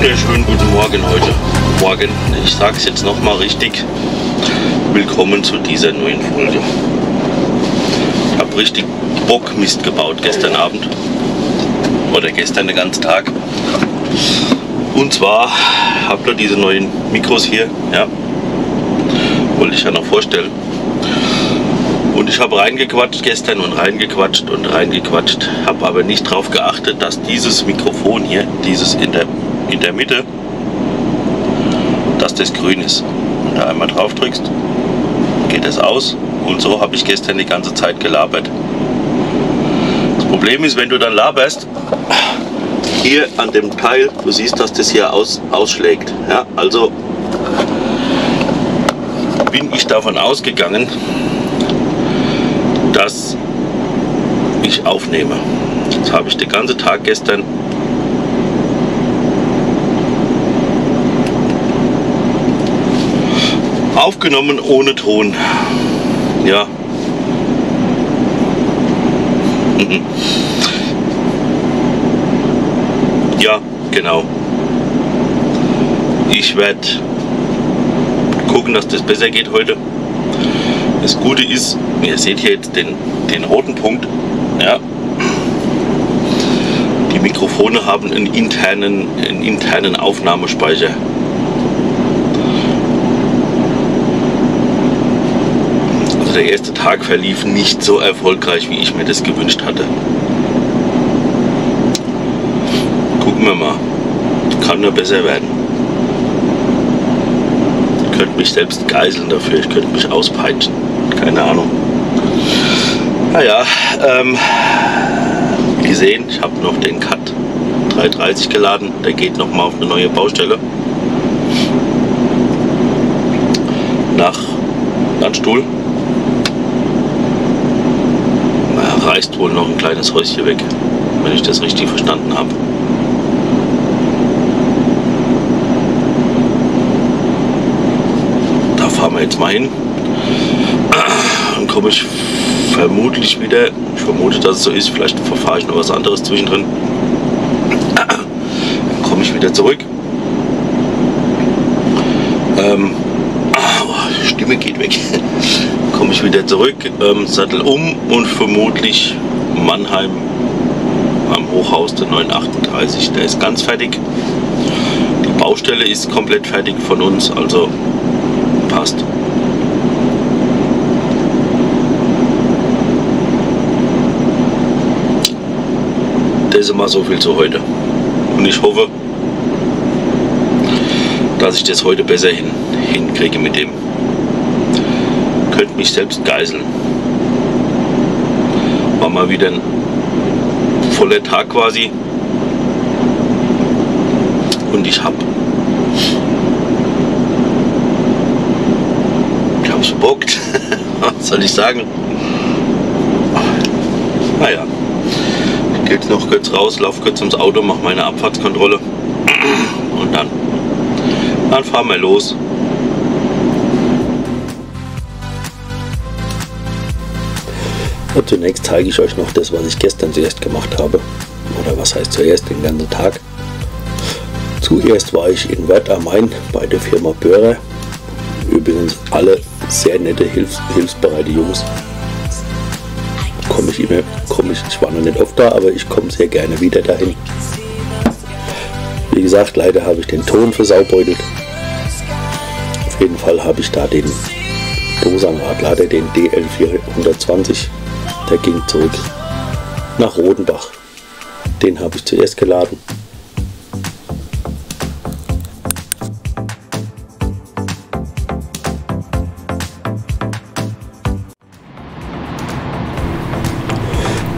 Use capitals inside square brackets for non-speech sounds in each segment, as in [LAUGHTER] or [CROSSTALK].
wunderschönen guten Morgen heute. Morgen, ich sage es jetzt nochmal richtig. Willkommen zu dieser neuen Folge. Ich habe richtig Bockmist gebaut gestern Abend. Oder gestern den ganzen Tag. Und zwar habe ich diese neuen Mikros hier. Ja. Wollte ich ja noch vorstellen. Und ich habe reingequatscht gestern und reingequatscht und reingequatscht, habe aber nicht darauf geachtet, dass dieses Mikrofon hier, dieses in der, in der Mitte, dass das grün ist. Wenn du einmal drauf drückst, geht es aus und so habe ich gestern die ganze Zeit gelabert. Das Problem ist, wenn du dann laberst, hier an dem Teil, du siehst, dass das hier aus, ausschlägt. Ja, also bin ich davon ausgegangen, dass ich aufnehme. Das habe ich den ganzen Tag gestern aufgenommen ohne Ton. Ja. Ja, genau. Ich werde gucken, dass das besser geht heute. Das Gute ist, ihr seht hier jetzt den, den roten Punkt. Ja. Die Mikrofone haben einen internen, einen internen Aufnahmespeicher. Der erste Tag verlief nicht so erfolgreich, wie ich mir das gewünscht hatte. Gucken wir mal. Kann nur besser werden. Ich könnte mich selbst geiseln dafür. Ich könnte mich auspeitschen keine Ahnung. Naja, ähm, gesehen, ich habe noch den Cut 330 geladen. Der geht noch mal auf eine neue Baustelle. Nach Landstuhl. Er reißt wohl noch ein kleines Häuschen weg, wenn ich das richtig verstanden habe. Da fahren wir jetzt mal hin [CLEARS THROAT] komme ich vermutlich wieder, ich vermute, dass es so ist, vielleicht verfahre ich noch was anderes zwischendrin. [CLEARS THROAT] Dann komme ich wieder zurück. Ähm, oh, Stimme geht weg. komme ich wieder zurück, ähm, Sattel um und vermutlich Mannheim am Hochhaus der 938. Der ist ganz fertig. Die Baustelle ist komplett fertig von uns, also passt. Das ist immer so viel zu heute. Und ich hoffe, dass ich das heute besser hin, hinkriege mit dem. Könnte mich selbst geiseln. War mal wieder ein voller Tag quasi. Und ich hab. Ich hab's bockt. [LAUGHS] Was soll ich sagen? Naja geht's noch kurz raus, lauf kurz ins Auto, mach meine Abfahrtskontrolle und dann, dann fahren wir los. Und zunächst zeige ich euch noch das, was ich gestern zuerst gemacht habe. Oder was heißt zuerst, den ganzen Tag. Zuerst war ich in Wert am Main bei der Firma Böhrer. Übrigens alle sehr nette, hilfs hilfsbereite Jungs komme ich immer, komme ich, ich war noch nicht oft da, aber ich komme sehr gerne wieder dahin. Wie gesagt, leider habe ich den Ton versaubeutelt. Auf jeden Fall habe ich da den Dosan-Radlader, den DL420, der ging zurück nach Rodenbach. Den habe ich zuerst geladen.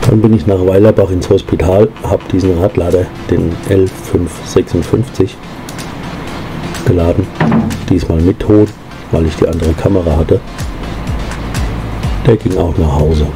Dann bin ich nach Weilerbach ins Hospital, habe diesen Radlader, den L556, geladen. Diesmal mit Ton, weil ich die andere Kamera hatte. Der ging auch nach Hause.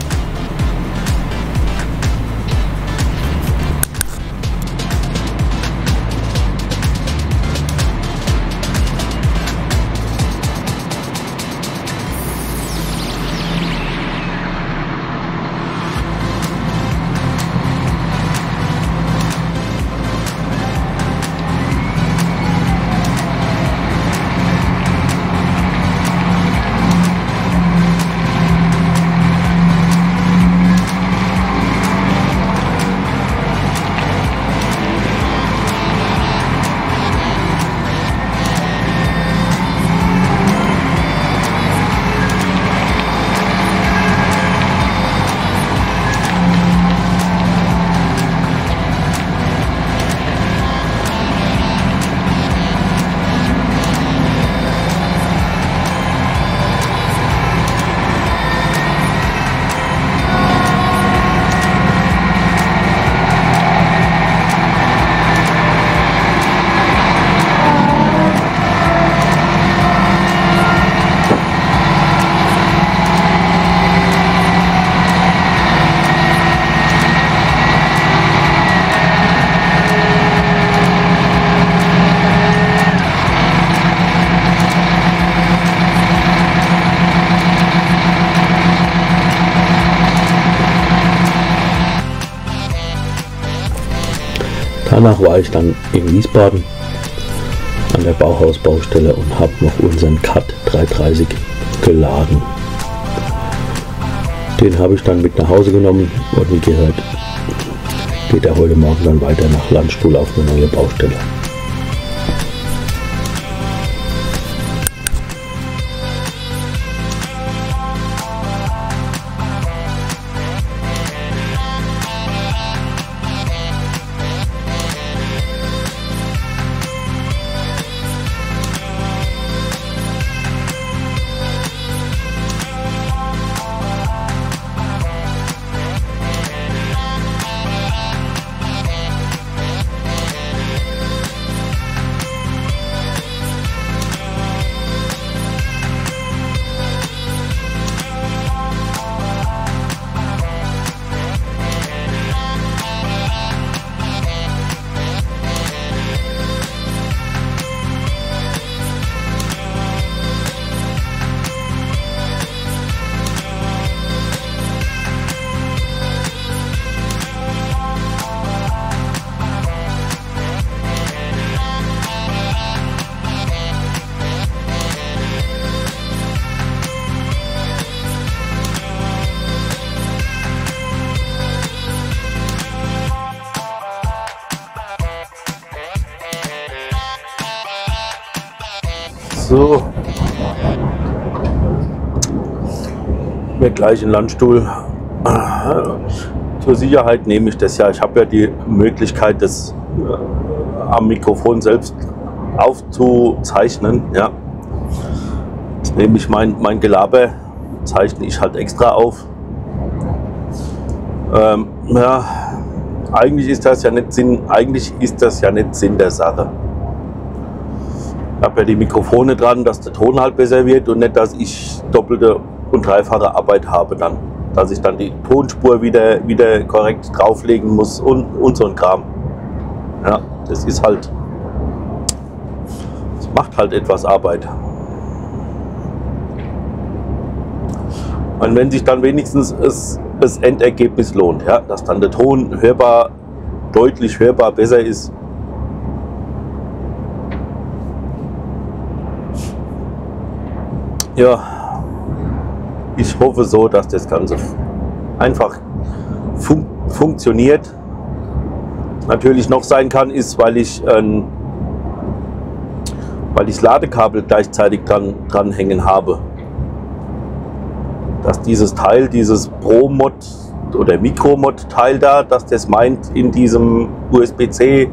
Danach war ich dann in Wiesbaden an der Bauhausbaustelle und habe noch unseren Cut 330 geladen. Den habe ich dann mit nach Hause genommen und wie gehört, geht er heute Morgen dann weiter nach Landstuhl auf eine neue Baustelle. Gleich in Landstuhl. Zur Sicherheit nehme ich das ja. Ich habe ja die Möglichkeit, das äh, am Mikrofon selbst aufzuzeichnen. Ja. Jetzt nehme ich mein, mein Gelaber, zeichne ich halt extra auf. Ähm, ja, eigentlich ist das ja nicht Sinn, eigentlich ist das ja nicht Sinn der Sache. Ich habe ja die Mikrofone dran, dass der Ton halt besser wird und nicht, dass ich doppelte und dreifache Arbeit habe dann. Dass ich dann die Tonspur wieder, wieder korrekt drauflegen muss und, und so ein Kram. Ja, das ist halt, das macht halt etwas Arbeit. Und wenn sich dann wenigstens es, das Endergebnis lohnt, ja, dass dann der Ton hörbar, deutlich hörbar besser ist, Ja, ich hoffe so, dass das Ganze einfach fun funktioniert. Natürlich noch sein kann, ist, weil ich ähm, weil ich Ladekabel gleichzeitig dran, dranhängen habe. Dass dieses Teil, dieses Pro-Mod oder Mikro-Mod-Teil da, dass das meint, in diesem USB-C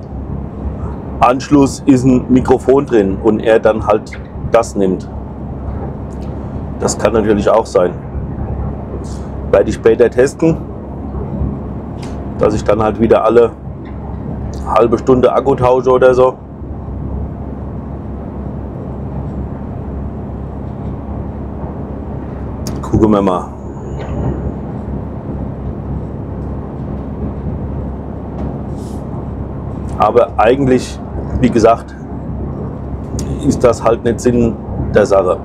Anschluss ist ein Mikrofon drin und er dann halt das nimmt. Das kann natürlich auch sein. Werde ich später testen, dass ich dann halt wieder alle halbe Stunde Akku tausche oder so. Gucken wir mal. Aber eigentlich, wie gesagt, ist das halt nicht Sinn der Sache.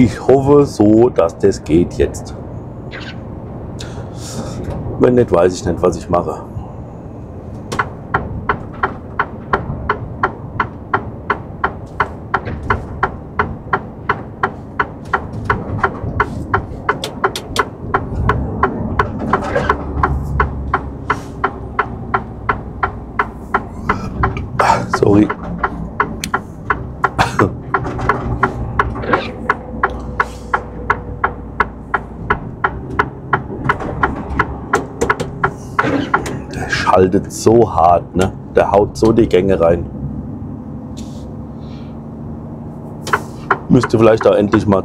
Ich hoffe so, dass das geht jetzt. Wenn nicht, weiß ich nicht, was ich mache. Sorry. Der schaltet so hart, ne? Der haut so die Gänge rein. Müsste vielleicht auch endlich mal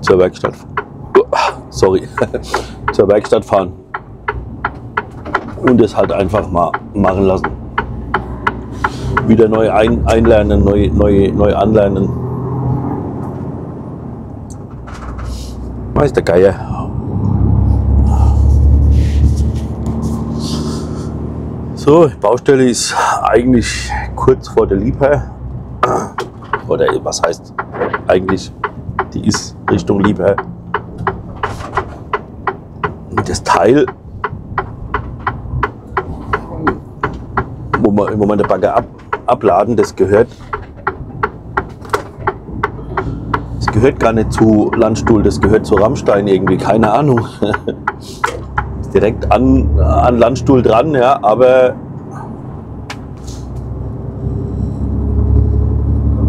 zur Werkstatt. Sorry, [LAUGHS] zur Werkstatt fahren und es halt einfach mal machen lassen. wieder neu ein, einlernen, neu, neu, neu anlernen. Weiß der Geier. So, die Baustelle ist eigentlich kurz vor der Liebherr. Oder was heißt eigentlich? Die ist Richtung Liebherr. Das Teil, wo man, wo man den Bagger ab, abladen, das gehört das gehört gar nicht zu Landstuhl, das gehört zu Rammstein irgendwie, keine Ahnung. [LAUGHS] Direkt an, an Landstuhl dran, ja, aber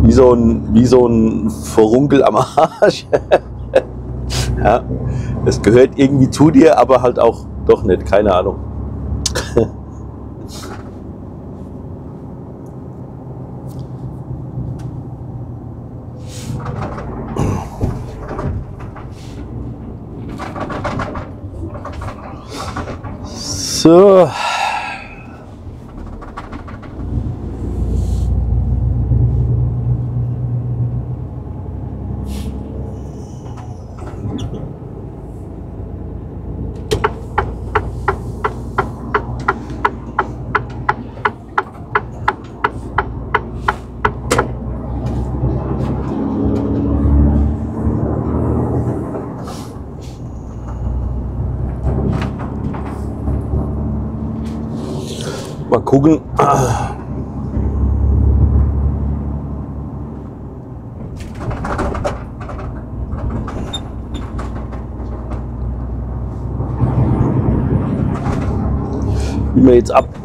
wie so ein, wie so ein Verunkel am Arsch. [LAUGHS] ja, das gehört irgendwie zu dir, aber halt auch doch nicht, keine Ahnung. So.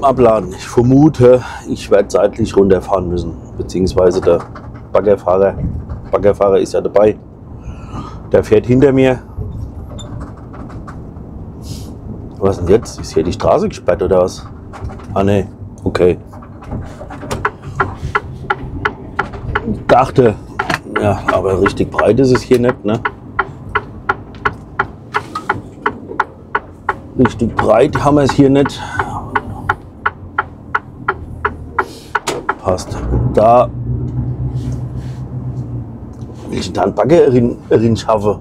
Abladen. Ich vermute, ich werde seitlich runterfahren müssen. Beziehungsweise der Baggerfahrer. Baggerfahrer ist ja dabei. Der fährt hinter mir. Was denn jetzt? Ist hier die Straße gesperrt oder was? Ah ne, okay. Dachte, ja, aber richtig breit ist es hier nicht, ne? Richtig breit haben wir es hier nicht. Passt. Da will ich da einen Bagger rein, rein schaffen?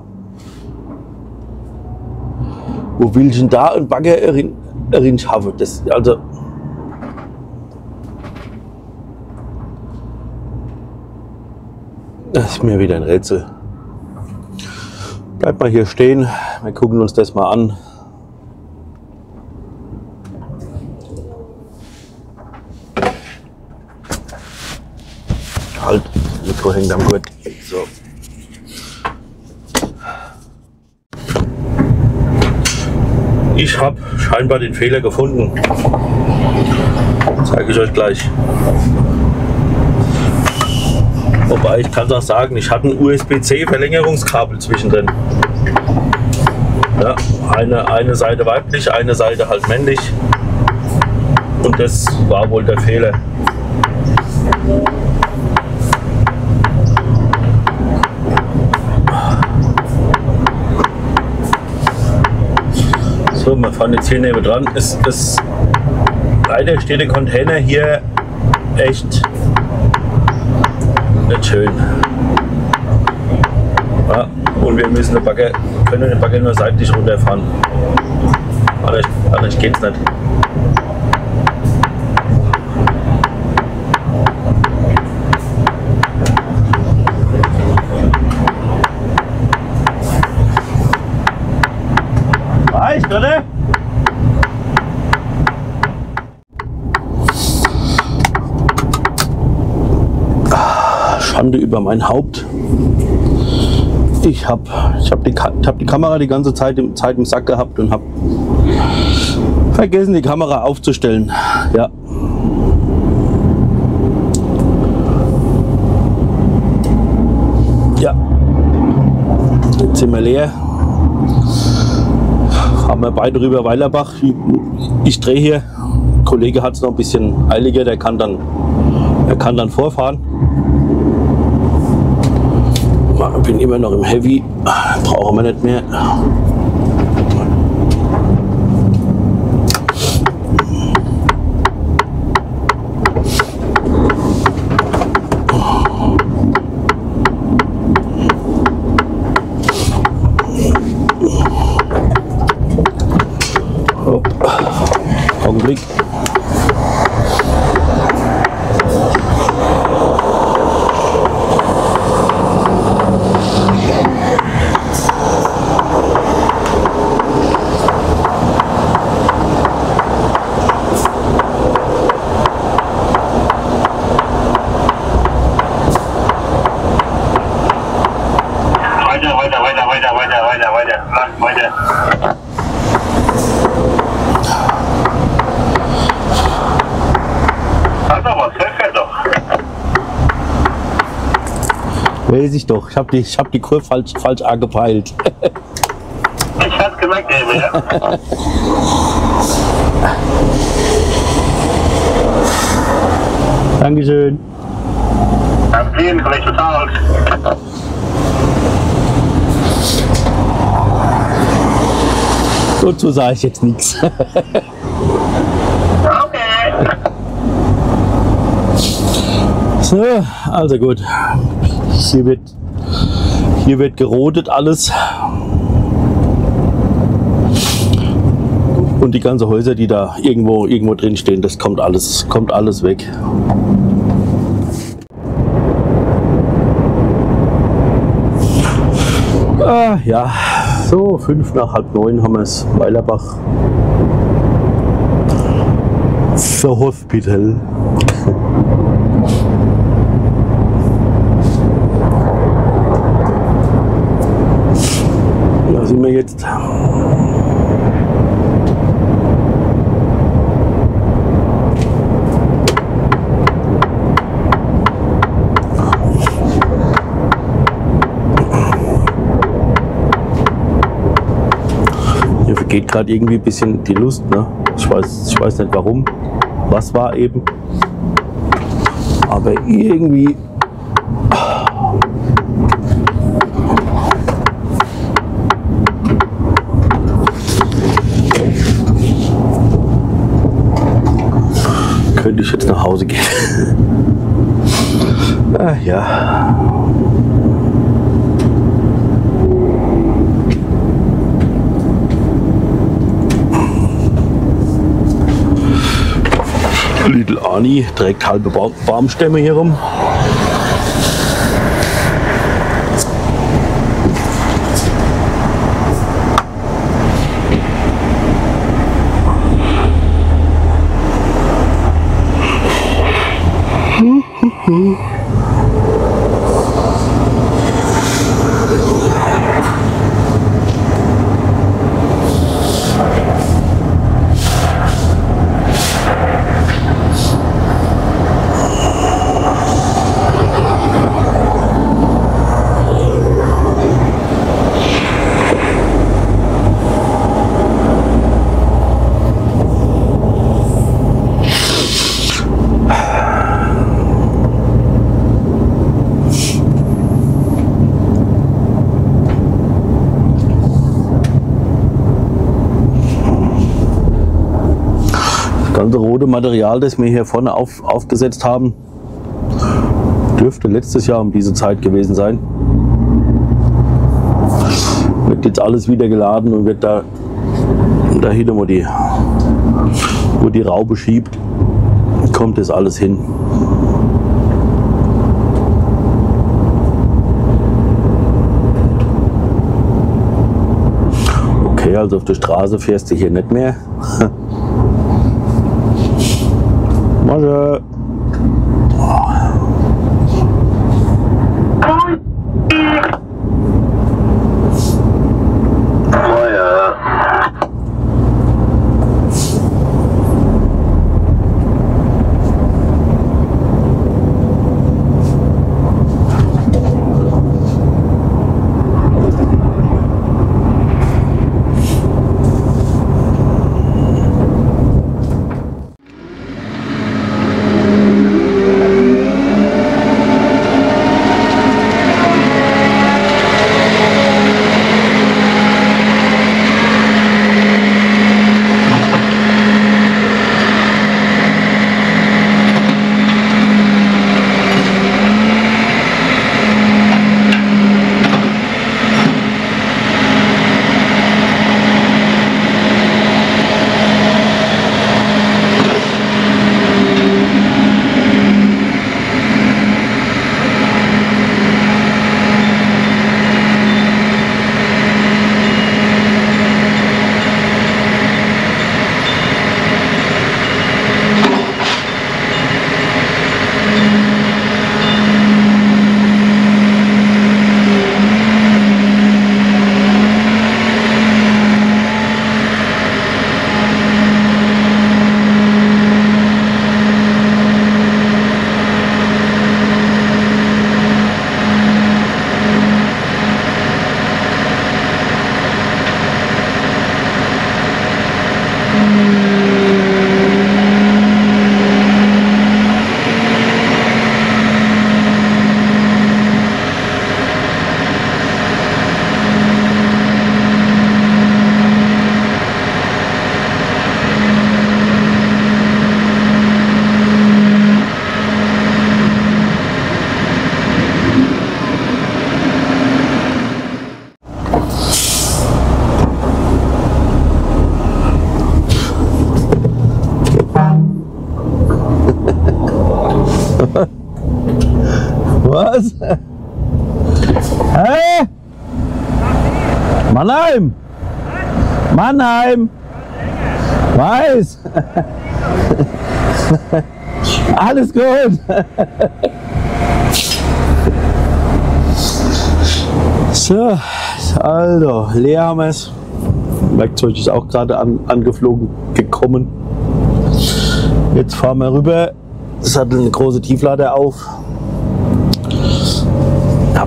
Wo will ich denn da einen Bagger rein, rein schaffen? Das, also, Das ist mir wieder ein Rätsel. Bleibt mal hier stehen. Wir gucken uns das mal an. Halt, das Mikro hängt am Gurt. So. Ich habe scheinbar den Fehler gefunden. Zeige ich euch gleich. Wobei ich kann auch sagen, ich hatte ein USB-C Verlängerungskabel zwischendrin. Ja, eine, eine Seite weiblich, eine Seite halt männlich. Und das war wohl der Fehler. So, wir fahren jetzt hier neben dran. Es, es, leider steht der Container hier echt nicht schön. Ja, und wir müssen den Bagger, können den Bagger nur seitlich runterfahren. Anders, anders geht's nicht. Reicht, oder? Schande über mein Haupt. Ich habe ich hab die, hab die Kamera die ganze Zeit im, Zeit im Sack gehabt und habe vergessen, die Kamera aufzustellen. Ja. Ja. Jetzt sind wir leer. Haben wir beide rüber Weilerbach. Ich, ich drehe hier. Der Kollege hat es noch ein bisschen eiliger, der kann dann, er kann dann vorfahren bin immer noch im Heavy, brauchen wir nicht mehr. Augenblick. Weiter, weiter, weiter, weiter, weiter, weiter, weiter. Lang, weiter. Hat doch was, hilft doch. Weiß ich doch. Ich habe die, ich hab die Kurve falsch, falsch angepeilt. [LAUGHS] Ich hab's gemerkt eben, ja. [LAUGHS] Dankeschön. Am Fliehen vielleicht total. Dazu sage ich jetzt nichts. Okay. [LAUGHS] So, also gut. Hier wird, hier wird gerodet alles. Und die ganzen Häuser, die da irgendwo, irgendwo drin stehen, das kommt alles, kommt alles weg. Ah, ja, so fünf nach halb neun haben wir es. Weilerbach. The Hospital. Da sind wir jetzt. Vergeht gerade irgendwie ein bisschen die Lust. Ne? Ich, weiß, ich weiß nicht warum. Was war eben. Aber irgendwie könnte ich jetzt nach Hause gehen. ah, ja. Little Ani trägt halbe Ba- Baumstämme hier rum. Ganze rote Material, das wir hier vorne auf, aufgesetzt haben, dürfte letztes Jahr um diese Zeit gewesen sein. Wird jetzt alles wieder geladen und wird da dahinter, wo die, wo die Raube schiebt, kommt das alles hin. Okay, also auf der Straße fährst du hier nicht mehr. [LAUGHS] Może. Oh Hä? Mannheim! Mannheim! Weiß! [LAUGHS] Alles gut! So, also, leer haben wir es. Werkzeug ist auch gerade an, angeflogen gekommen. Jetzt fahren wir rüber, satteln eine große Tieflade auf.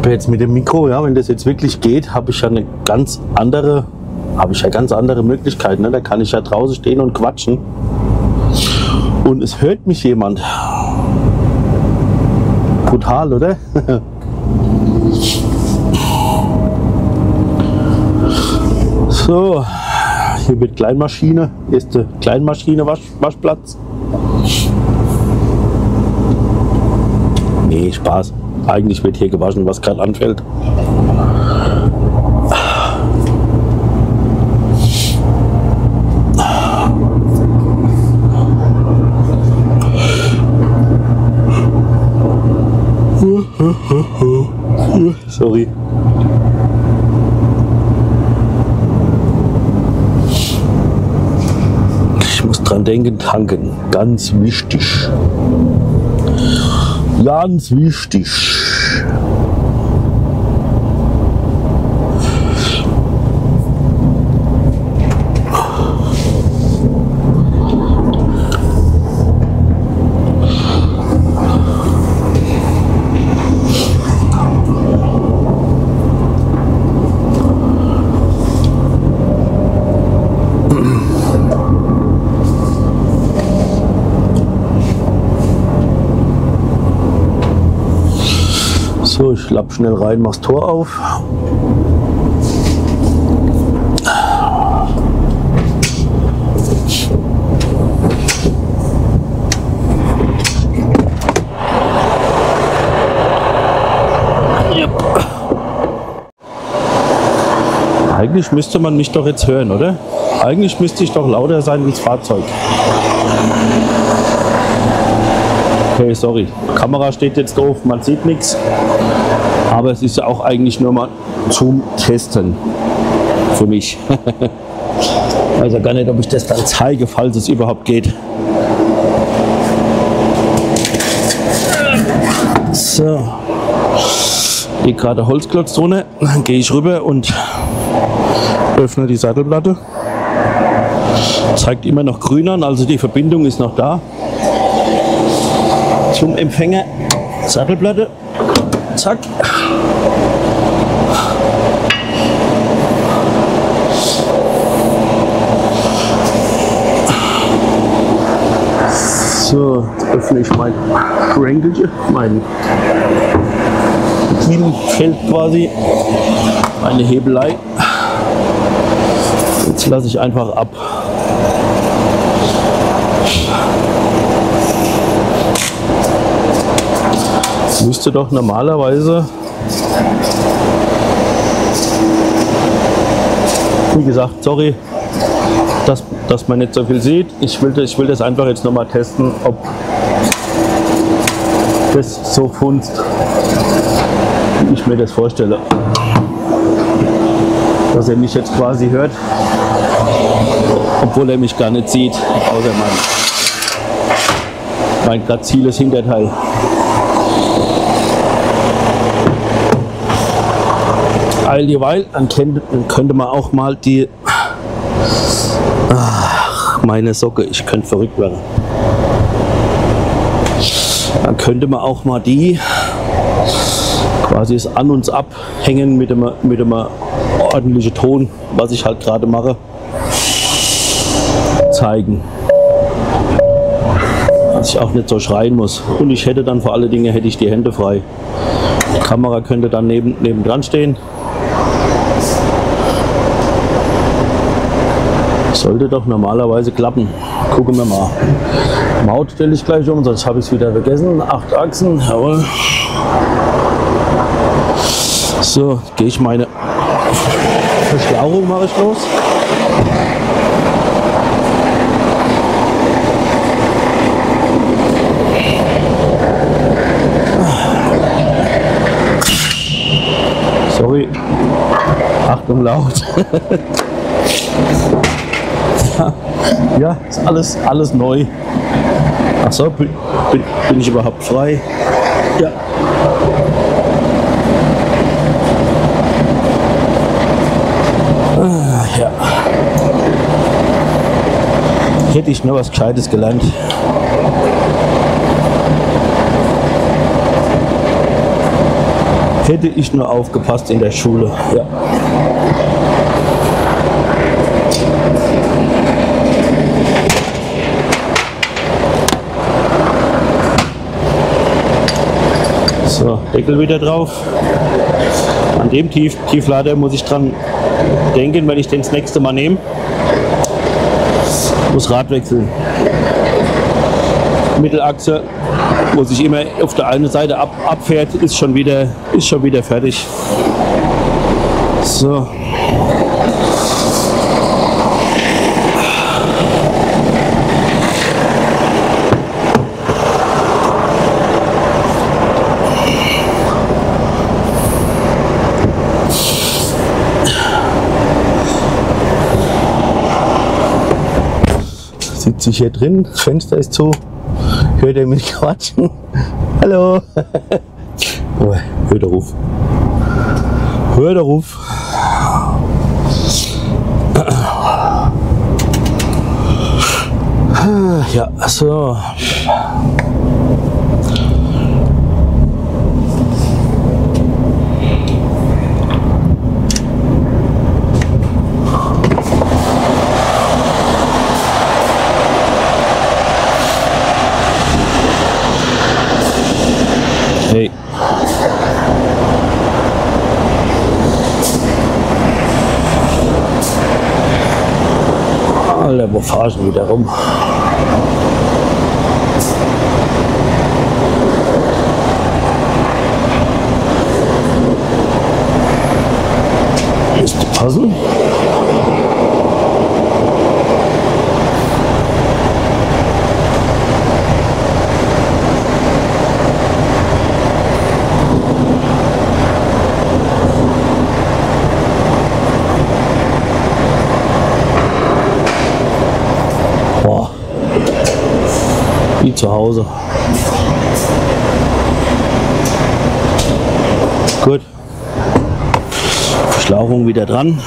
Habe jetzt mit dem Mikro, ja, wenn das jetzt wirklich geht, habe ich ja eine ganz andere, habe ich ja ganz andere Möglichkeiten. Ne? Da kann ich ja draußen stehen und quatschen. Und es hört mich jemand. Brutal, oder? [LAUGHS] So, hier wird Kleinmaschine, erste Kleinmaschine Wasch, Waschplatz. Nee, Spaß. Eigentlich wird hier gewaschen, was gerade anfällt. Sorry. Ich muss dran denken, tanken. Ganz wichtig. Ganz wichtig. So, ich lapp schnell rein, mach's Tor auf. Eigentlich müsste man mich doch jetzt hören, oder? Eigentlich müsste ich doch lauter sein das Fahrzeug. Okay, sorry. Kamera steht jetzt doof, man sieht nichts. Aber es ist ja auch eigentlich nur mal zum Testen für mich. [LAUGHS] weiß ja gar nicht, ob ich das dann zeige, falls es überhaupt geht. So. Hier gerade Holzklotzzone. Dann gehe ich rüber und öffne die Sattelplatte. Zeigt immer noch grün an, also die Verbindung ist noch da zum Empfänger. Sattelplatte. Zack. So, jetzt öffne ich mein Rangelchen, mein Kielfeld quasi, eine Hebelei. Jetzt lasse ich einfach ab. Müsste doch normalerweise, wie gesagt, sorry, dass, dass man nicht so viel sieht. Ich will, ich will das einfach jetzt nochmal testen, ob das so funzt, wie ich mir das vorstelle. Dass er mich jetzt quasi hört, obwohl er mich gar nicht sieht, außer mein, mein graziles Hinterteil. All dieweil, dann, könnte man auch mal die. Ach, meine Socke, ich könnte verrückt werden. Dann könnte man auch mal die quasi es an uns abhängen mit einem, mit einem ordentlichen Ton, was ich halt gerade mache. Zeigen. Dass ich auch nicht so schreien muss. Und ich hätte dann vor allen Dingen hätte ich die Hände frei. Die Kamera könnte dann neben, nebendran stehen. Sollte doch normalerweise klappen. Gucken wir mal. Maut stelle ich gleich um, sonst habe ich es wieder vergessen. Acht Achsen, jawohl. So, gehe ich meine Verschlauchung mache ich los. Sorry. Achtung laut. [LAUGHS] ja, ist alles, alles neu. Ach so, bin, bin, ich überhaupt frei? Ja. Ah, ja. Hätte ich nur was Gescheites gelernt. Hätte ich nur aufgepasst in der Schule. Ja. So, Deckel wieder drauf. An dem Tief Tieflader muss ich dran denken, wenn ich den das nächste Mal nehme. Muss Rad wechseln. Mittelachse, wo sich immer auf der einen Seite ab, abfährt, ist schon wieder, ist schon wieder fertig. So. Sitze ich hier drin, das Fenster ist zu, hört ihr mich [LAUGHS] quatschen? Hallo! [LAUGHS] Oh, hört er auf. Hört er auf. Ja, so. Fahren wieder rum. Müsste passen. Wie zu Hause. Gut. Verschlauchung wieder dran.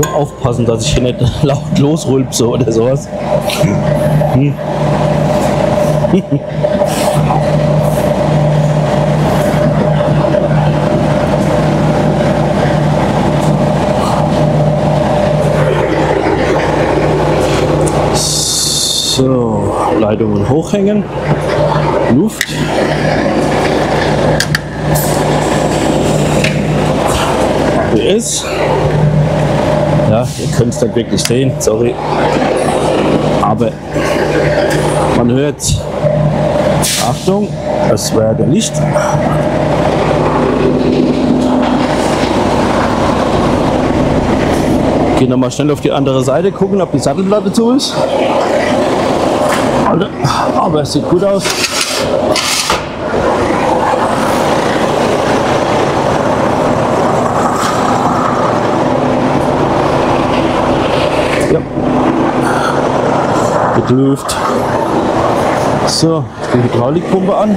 So aufpassen, dass ich hier nicht [LAUGHS] laut losrülpse oder sowas. Hm. So, Leitungen hochhängen. Luft. ABS. Ja, ihr könnt es dann wirklich sehen, sorry. Aber man hört Achtung, das wäre der Licht. Gehen nochmal schnell auf die andere Seite, gucken, ob die Sattelplatte zu ist. Aber es sieht gut aus. Geklüft. So, die Hydraulikpumpe an.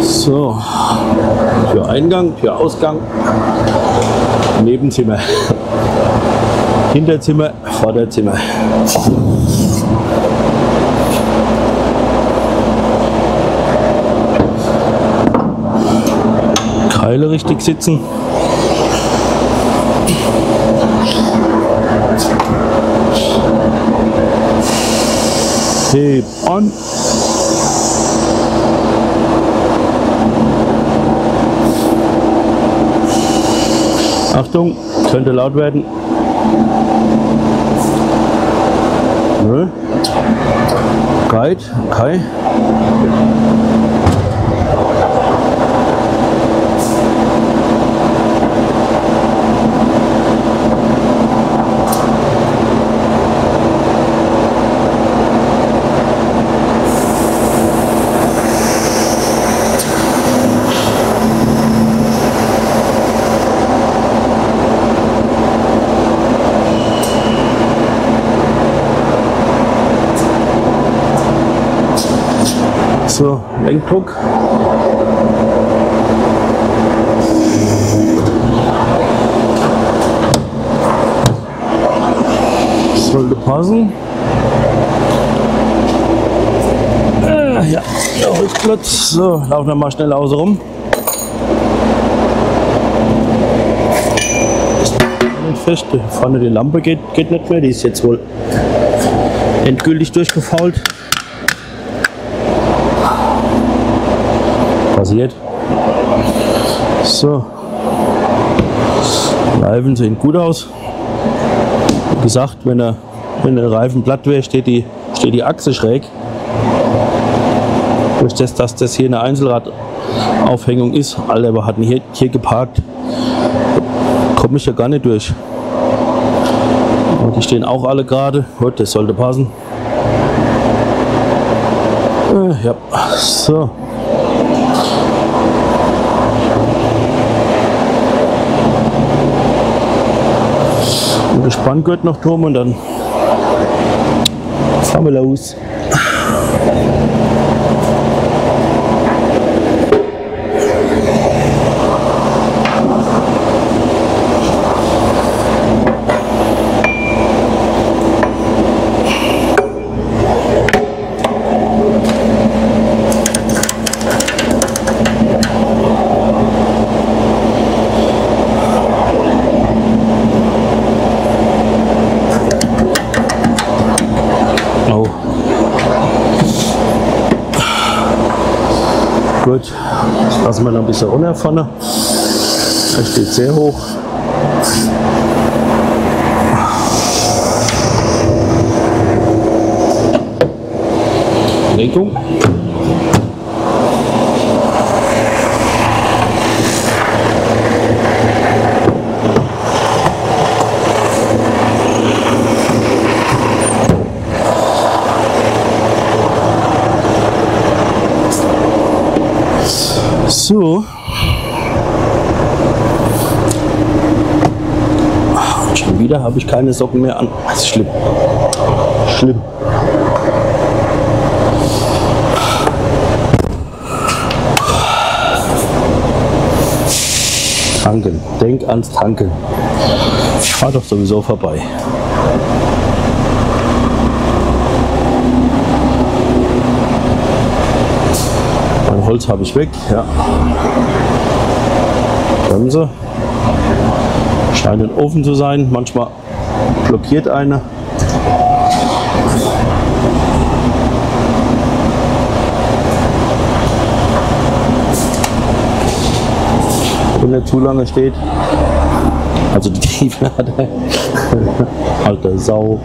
So, Tür Eingang, Tür Ausgang, Nebenzimmer, [LAUGHS] Hinterzimmer, Vorderzimmer. Keile richtig sitzen. Heb an. Achtung, könnte laut werden. Nö. Guide, okay. So, Lenkdruck. Sollte passen. Äh, ja, der Rückklotz. So, laufen wir mal schnell außen rum. Nicht vorne die Lampe geht, geht nicht mehr, die ist jetzt wohl endgültig durchgefault. Passiert. So. Reifen sehen gut aus. Wie gesagt, wenn der, wenn der Reifen platt wäre, steht die, steht die Achse schräg. Durch das, dass das hier eine Einzelradaufhängung ist, Alter, wir hatten hier, hier geparkt, komme ich ja gar nicht durch. Und die stehen auch alle gerade. Gut, das sollte passen. Äh, ja, so. Das Spanngurt noch drum und dann fahren wir los. Oh. Gut, das lassen runter vorne. Er steht sehr hoch. Lenkung. So. Ah, Schon wieder habe ich keine Socken mehr an. Das ist schlimm. Schlimm. Tanken. Denk ans Tanken. Ich fahre doch sowieso vorbei. Holz habe ich weg. Ja. Bremse. Scheint offen zu sein. Manchmal blockiert eine. und nicht zu lange steht. Also die Tieflade. Alter Sau.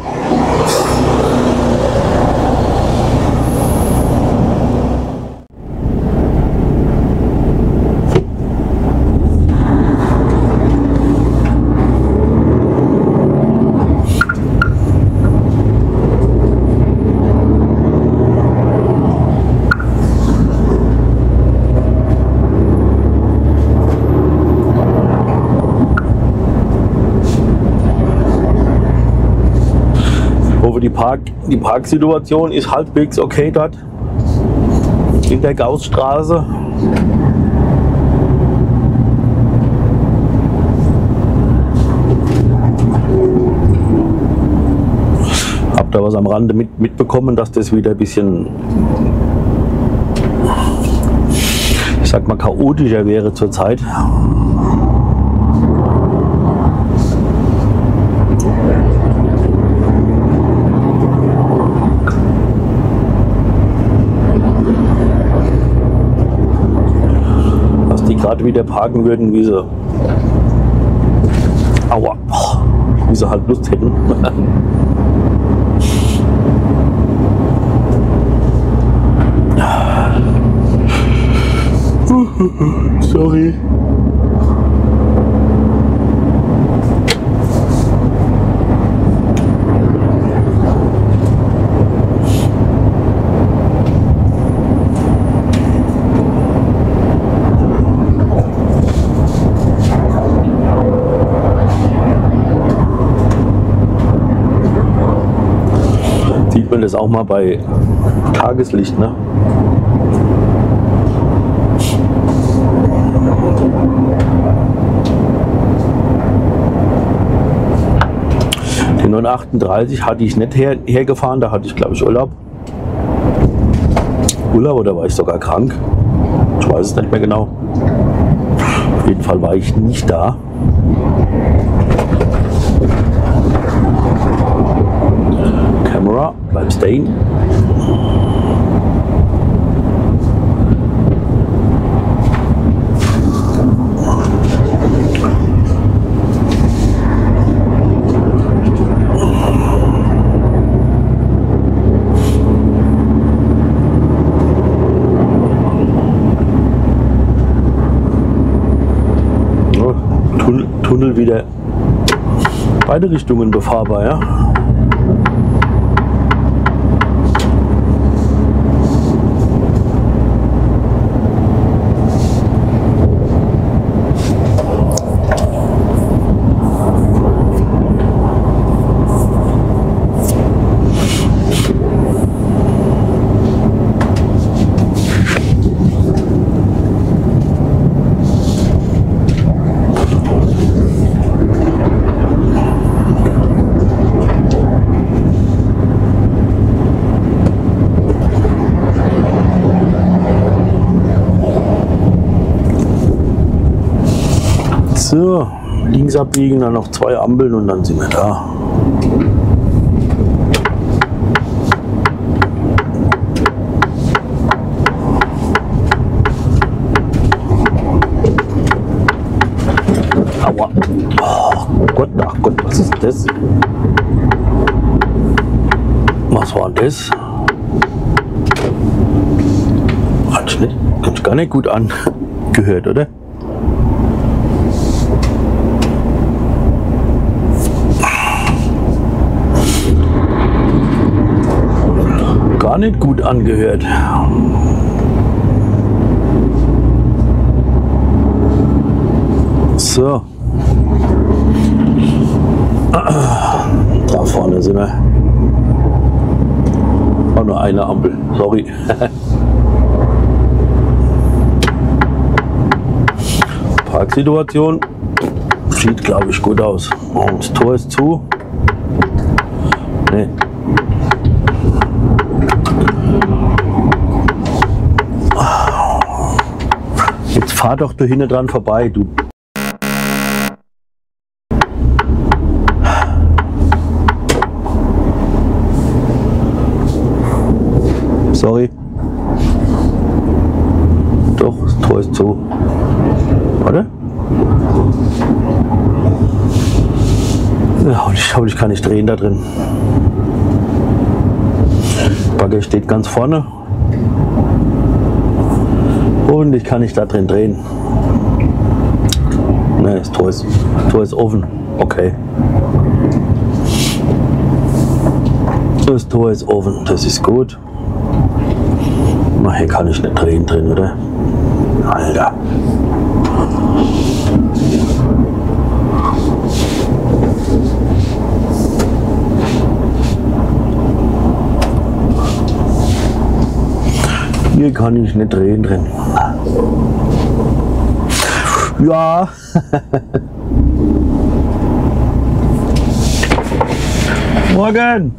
hoffe, die, Park, die Parksituation ist halbwegs okay dort in der Gaussstraße. Hab da was am Rande mit, mitbekommen, dass das wieder ein bisschen, ich sag mal, chaotischer wäre zurzeit. dass die gerade wieder parken würden, wie sie. Aua. Wie sie halt Lust hätten. [LAUGHS] Sorry. Das auch mal bei Tageslicht, ne? Den 938 hatte ich nicht her, hergefahren, da hatte ich glaube ich Urlaub. Urlaub oder war ich sogar krank? Ich weiß es nicht mehr genau. Auf jeden Fall war ich nicht da. Tunnel, Tunnel wieder beide Richtungen befahrbar, ja. So, links abbiegen, dann noch zwei Ampeln und dann sind wir da. Aua. Oh Gott, ach Gott, was ist das? Was war das? Hat nicht, gar nicht gut angehört, oder? Nicht gut angehört. So. Da vorne sind wir. Auch nur eine Ampel. Sorry. [LAUGHS] Parksituation sieht, glaube ich, gut aus. Und Tor ist zu. Nee, Jetzt fahr doch du hinten dran vorbei, du. Sorry. Doch, das Tor ist zu. Warte. Ja, und ich hoffe, ich kann nicht drehen da drin. Bagger steht ganz vorne. Und ich kann nicht da drin drehen. Ne, das Tor ist, Tor ist offen. Okay. Das Tor ist offen, das ist gut. Hier kann ich nicht drehen drin, oder? Alter. Hier kann ich nicht drehen drin. Ja. Morgen.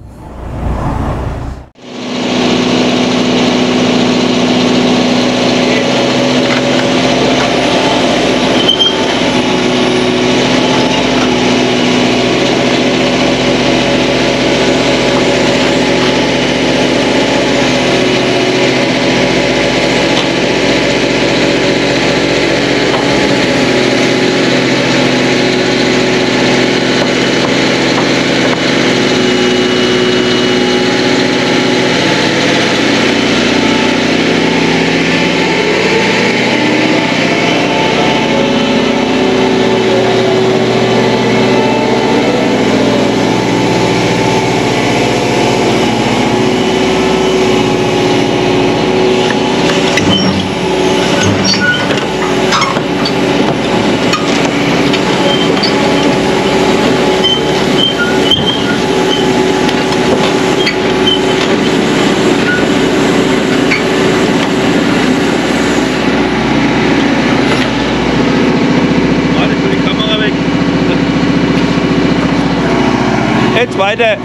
Weiter.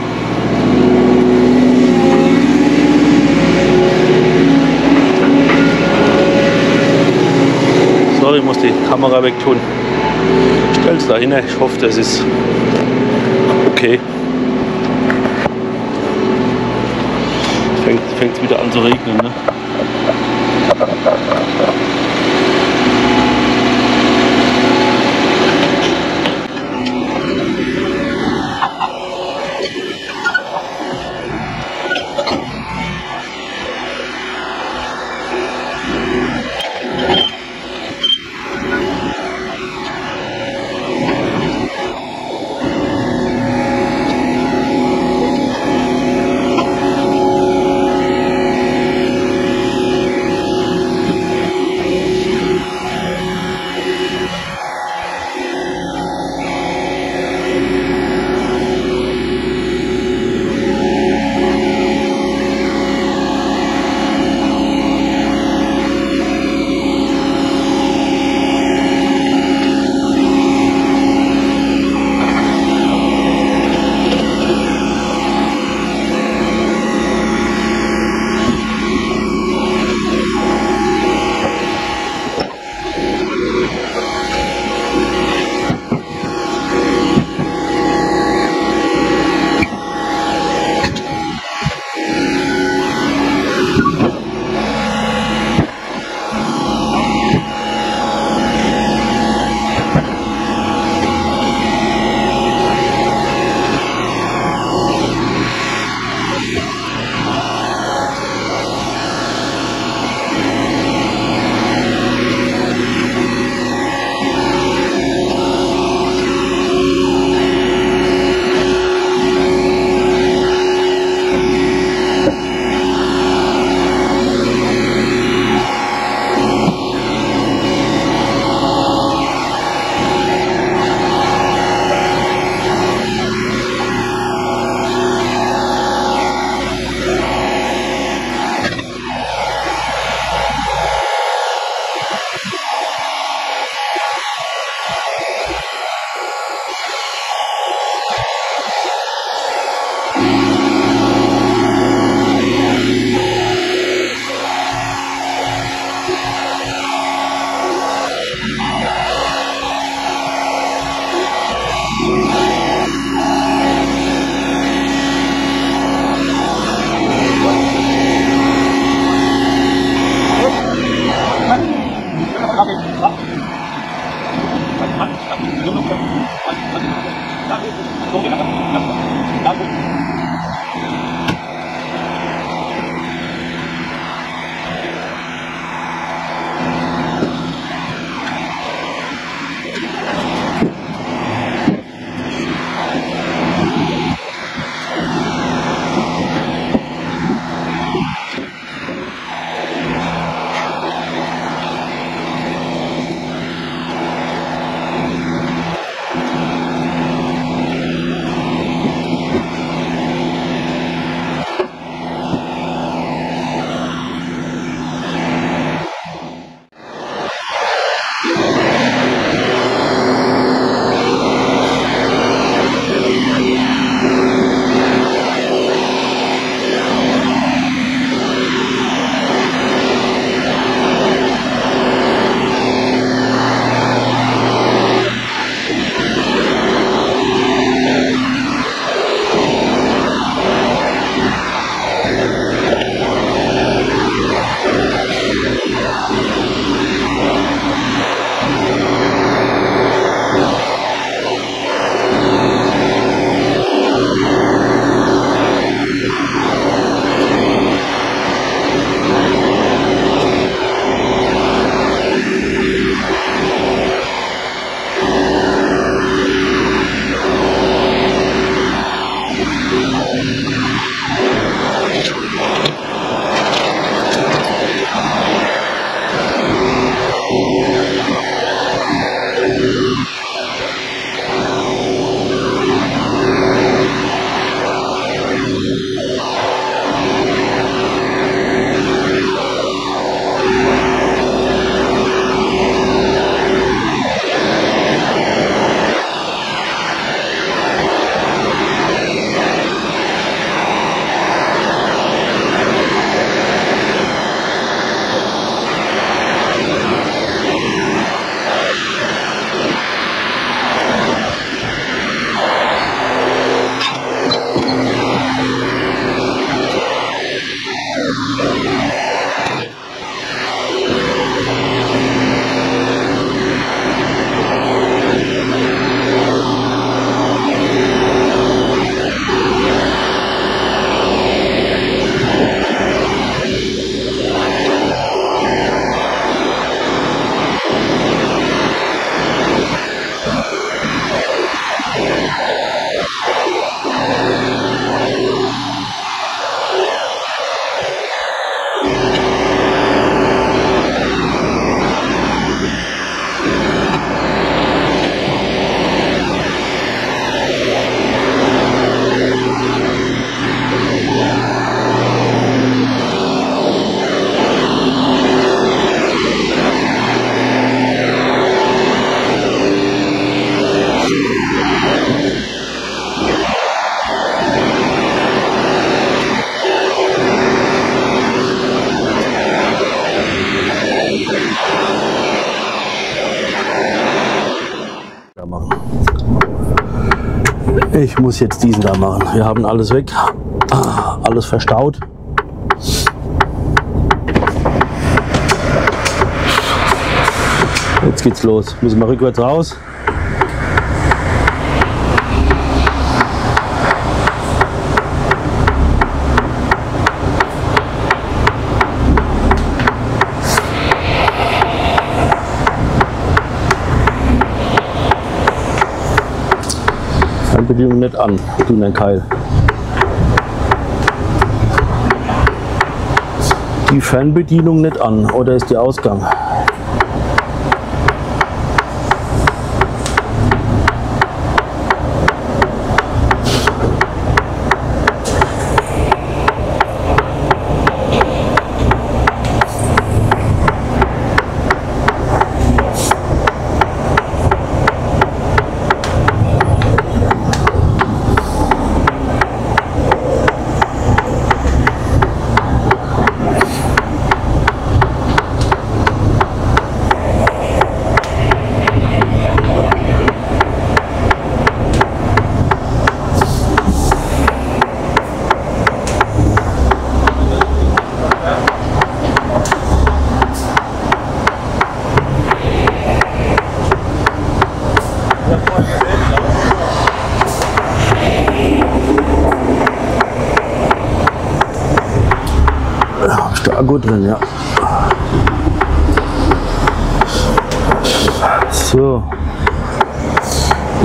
Sorry, ich muss die Kamera wegtun. Ich stell's da hin. Ich hoffe, das ist okay. Fängt, fängt's wieder an zu regnen, ne? Muss jetzt diesen da machen. Wir haben alles weg. Alles verstaut. Jetzt geht's los. Müssen wir rückwärts raus. Fernbedienung nicht an. Du dein Keil. Die Fernbedienung nicht an. Oder ist der Ausgang?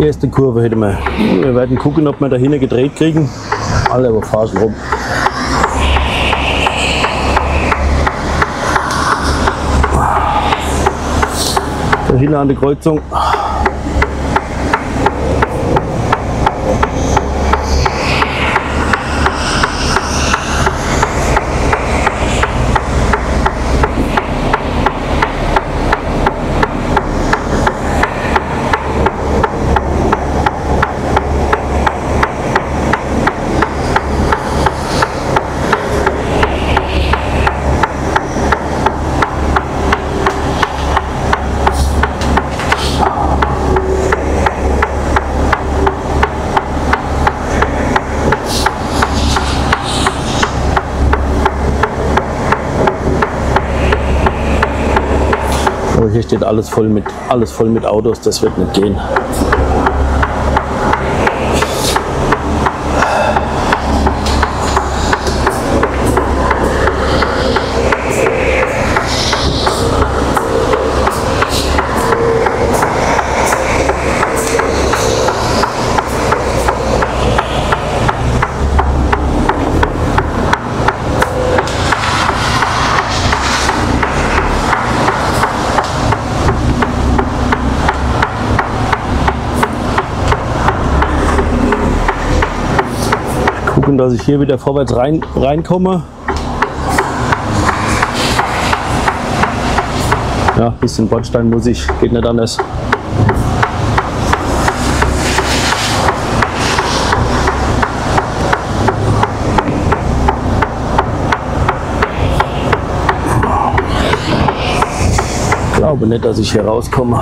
Erste Kurve hätten wir. Wir werden gucken, ob wir da hinten gedreht kriegen. Alle aber fahren rum. Da hinten an der Kreuzung. Hier steht alles voll mit alles voll mit Autos, das wird nicht gehen. Gucken, dass ich hier wieder vorwärts rein, reinkomme. Ja, bisschen Bordstein muss ich, geht nicht anders. Ich glaube nicht, dass ich hier rauskomme.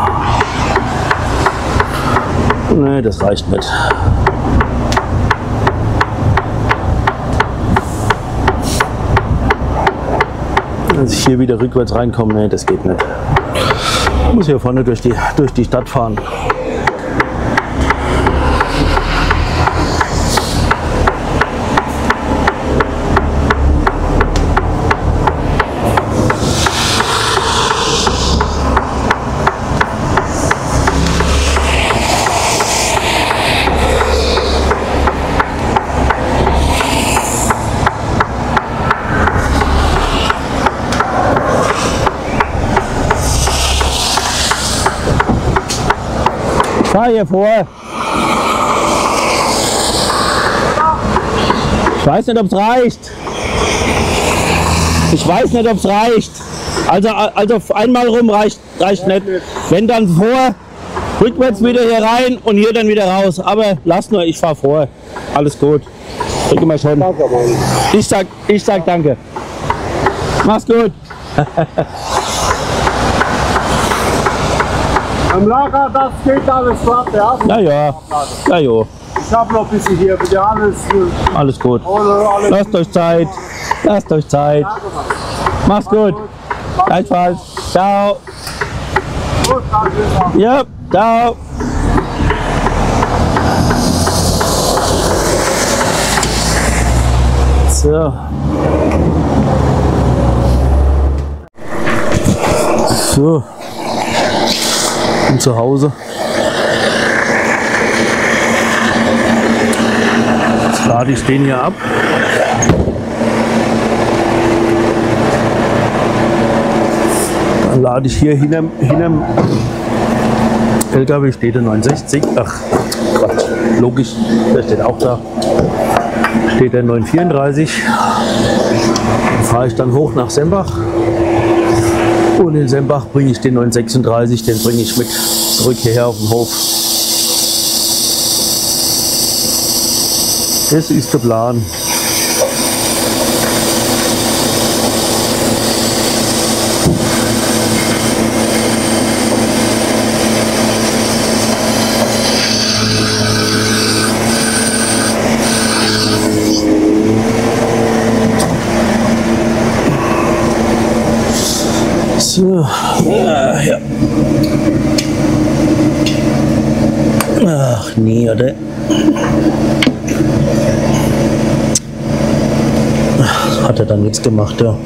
Nee, das reicht nicht. Dass ich hier wieder rückwärts reinkomme, nee, das geht nicht. Ich muss hier vorne durch die, durch die Stadt fahren. Fahr hier vor. Ich weiß nicht, ob es reicht. Ich weiß nicht, ob es reicht. Also, also einmal rum reicht, reicht nicht. Wenn dann vor, rückwärts wieder hier rein und hier dann wieder raus. Aber lass nur, ich fahr vor. Alles gut. Krieg mal schon. Ich sag, ich sag danke. Mach's gut. [LAUGHS] Am Lager, das geht alles glatt, ja? Ja, ja. Ja. Ich habe noch ein bisschen hier, bitte alles. äh, Alles gut. Alles. Lasst euch Zeit. Lasst euch Zeit. Mach's gut. Gleichfalls. Ciao. Gut, danke. Ja, ciao. So. So. Bin zu Hause. Jetzt lade ich den hier ab. Dann lade ich hier hinterm, hinterm LKW steht der 69. Ach, Quatsch. Logisch, der steht auch da. Steht der 934. Dann fahre ich dann hoch nach Sembach. Und in Sembach bringe ich den 936, den bringe ich mit zurück hierher auf den Hof. Das ist der Plan. So, ah, ja. Ach, Hat er dann nichts gemacht, ja.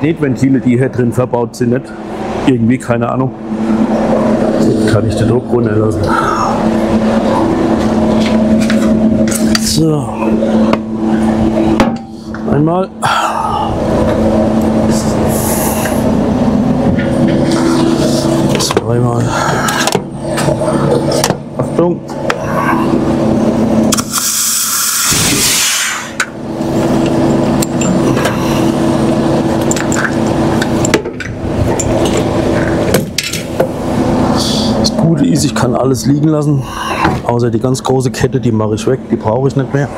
Magnetventile, die hier drin verbaut sind, nicht. Irgendwie, keine Ahnung. Kann ich den Druck runterlassen. So. Einmal. Zweimal. Achtung. Das Gute ist, ich kann alles liegen lassen. Außer die ganz große Kette, die mache ich weg, die brauche ich nicht mehr.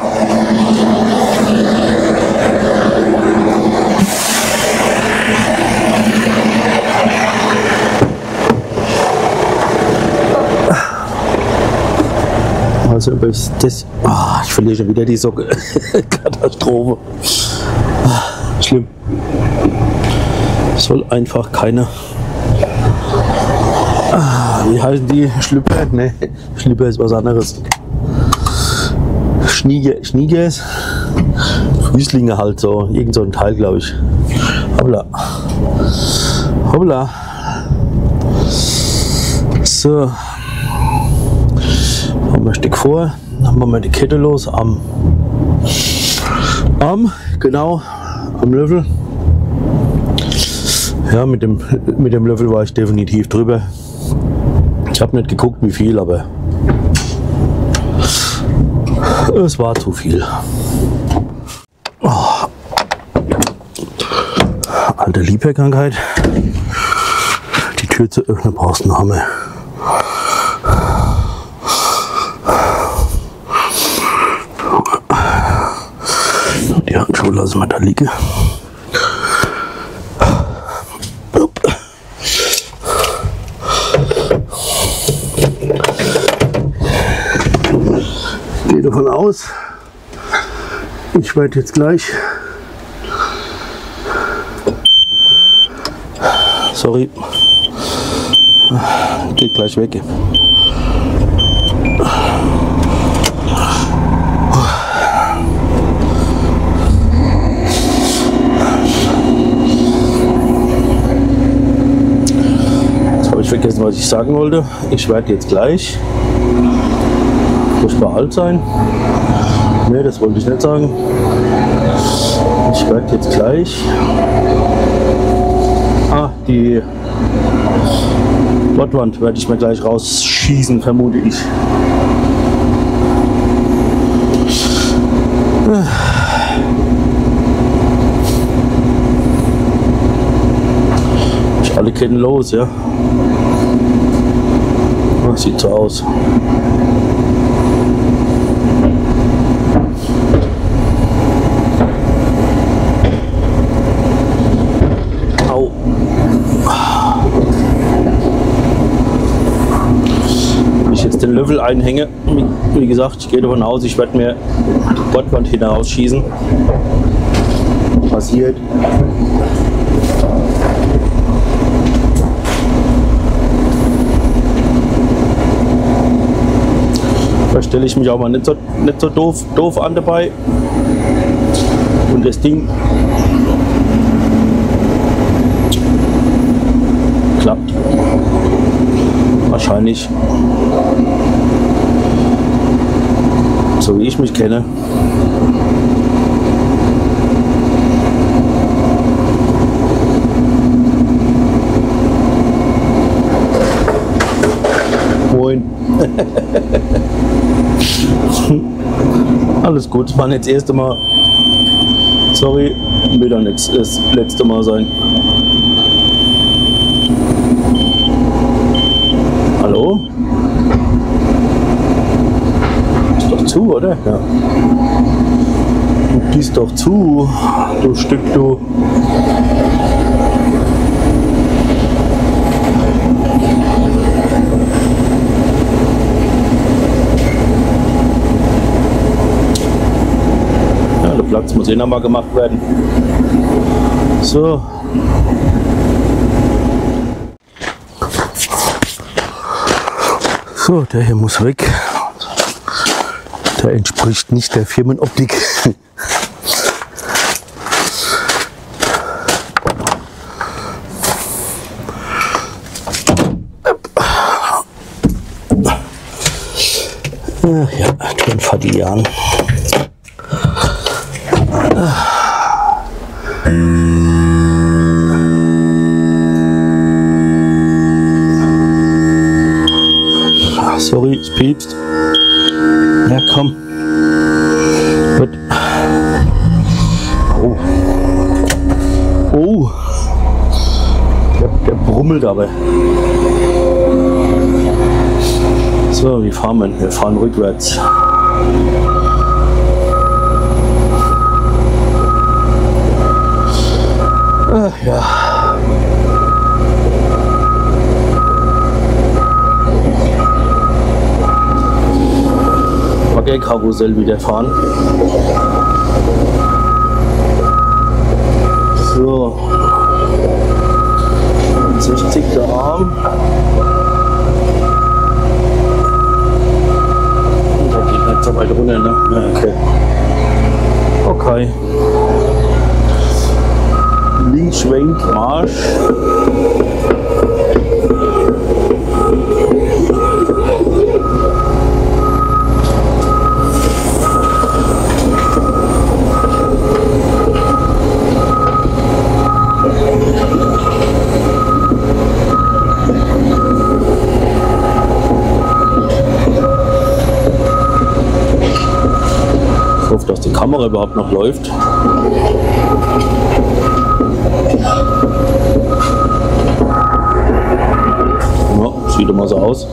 Also über das. Ah, ich verliere schon wieder die Socke. [LAUGHS] Katastrophe. Ah, Schlimm. Soll einfach keine. Wie heißen die? Schlüpper? Ne, Schlüpper ist was anderes. Schniege, Schniegers? Füßlinge halt so. Irgend so ein Teil, glaube ich. Hoppla. Hoppla. So. Machen wir ein Stück vor. Dann machen wir die Kette los am, am, genau, am Löffel. Ja, mit dem, mit dem Löffel war ich definitiv drüber. Ich habe nicht geguckt, wie viel, aber es war zu viel. Oh. Alte Liebherrkrankheit. Die Tür zu öffnen brauchst du einen Hammer. Die Handschuhe lassen wir da liegen. Upp. Gehe davon aus, ich werde jetzt gleich. Sorry. Geht gleich weg. Jetzt habe ich vergessen, was ich sagen wollte. Ich werde jetzt gleich furchtbar alt sein. Ne, das wollte ich nicht sagen. Ich werde jetzt gleich. Ah, die Wortwand werde ich mir gleich rausschießen, vermute ich. Ich alle kennen los, ja. Ah, Sieht so aus. Au. Wenn ich jetzt den Löffel einhänge, wie- gesagt, ich gehe davon aus, ich werde mir die Bordwand hinausschießen. Passiert. Da stelle ich mich auch mal nicht so, nicht so doof, doof an dabei. Und das Ding klappt. Wahrscheinlich. So wie ich mich kenne. Moin. [LAUGHS] Alles gut, war nicht das erste Mal. Sorry, will dann nicht das letzte Mal sein. Hallo? Ist doch zu, oder? Ja. Du gehst doch zu, du Stück, du. Ja, der Platz muss eh noch mal gemacht werden. So. So, der hier muss weg. Der entspricht nicht der Firmenoptik. Ja, tun Fadian. Ah, Sorry, es piepst. Komm. Gut. Oh. Oh. Der, der brummelt aber. So, wie fahren wir? Wir fahren rückwärts. Ach ja. Baggerkarussell wieder fahren. So. 60 der Arm. Da geht nicht so weit runter, ne? Okay. Okay. Linksschwenk, Marsch. Dass die Kamera überhaupt noch läuft. Ja, sieht immer so aus.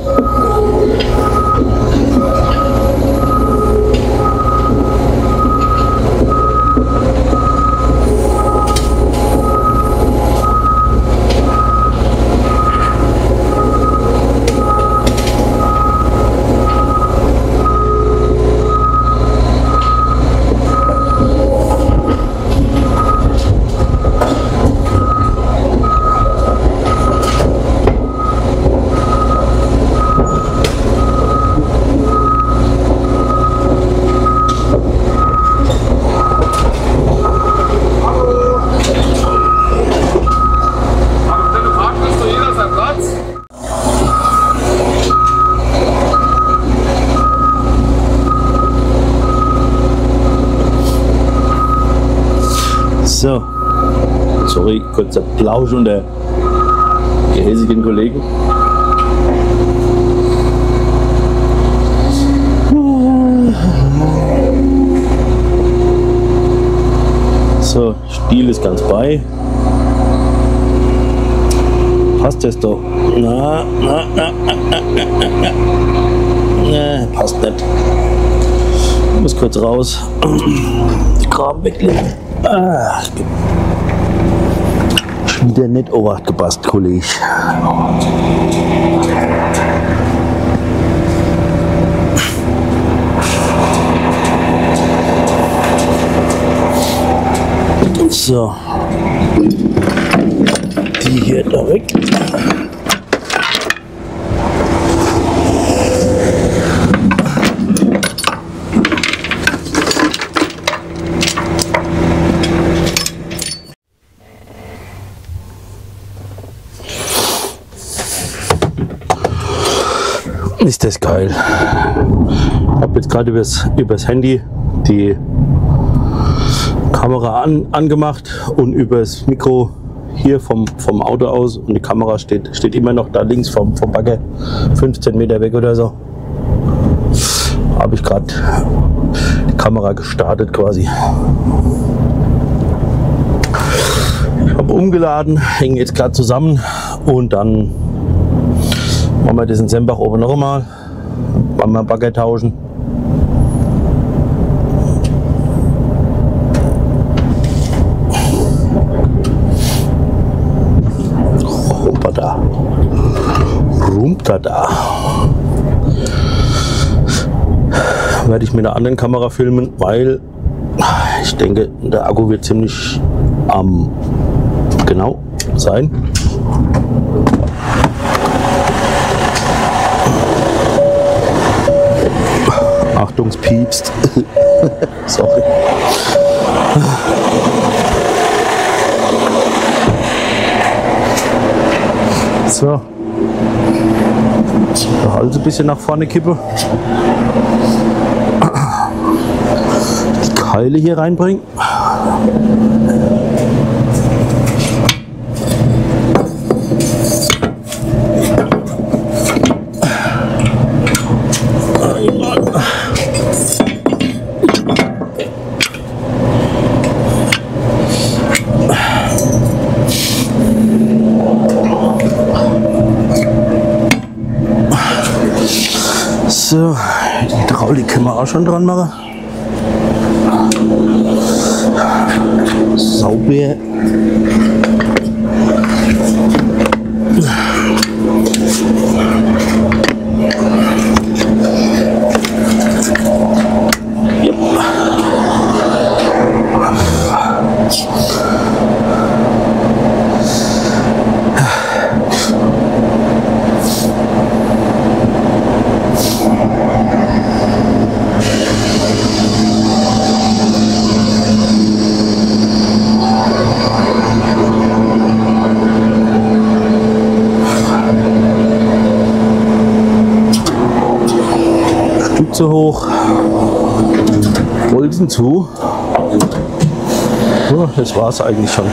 Deine Fragen ist doch jeder sein Platz. So. Sorry, kurzer Plausch unter gehässigen Kollegen. So, Stiel ist ganz bei. Passt das doch? Na, na, na, na, na, na, na, na. Passt nicht. Ich muss kurz raus. [CLEARS THROAT] Die Graben weglegen. Ah, wieder nicht Obacht gepasst, Kollege. So. Die hier da weg. Ist das geil. Ich habe jetzt gerade übers, übers Handy die Kamera an, angemacht und übers Mikro hier vom, vom Auto aus und die Kamera steht, steht immer noch da links vom, vom Bagger, 15 Meter weg oder so. Habe ich gerade die Kamera gestartet quasi. Ich habe umgeladen, hängen jetzt gerade zusammen und dann machen wir diesen Sembach oben noch einmal. Wollen wir Bagger tauschen. Rumpada. Rumtada. Werde ich mit einer anderen Kamera filmen, weil ich denke, der Akku wird ziemlich am genau sein. Achtung, es piepst. [LAUGHS] Sorry. So. Der Hals ein bisschen nach vorne kippe. Die Keile hier reinbringen. So, die Hydraulik können wir auch schon dran machen. Sauber. Bolzen zu. Das war es eigentlich schon.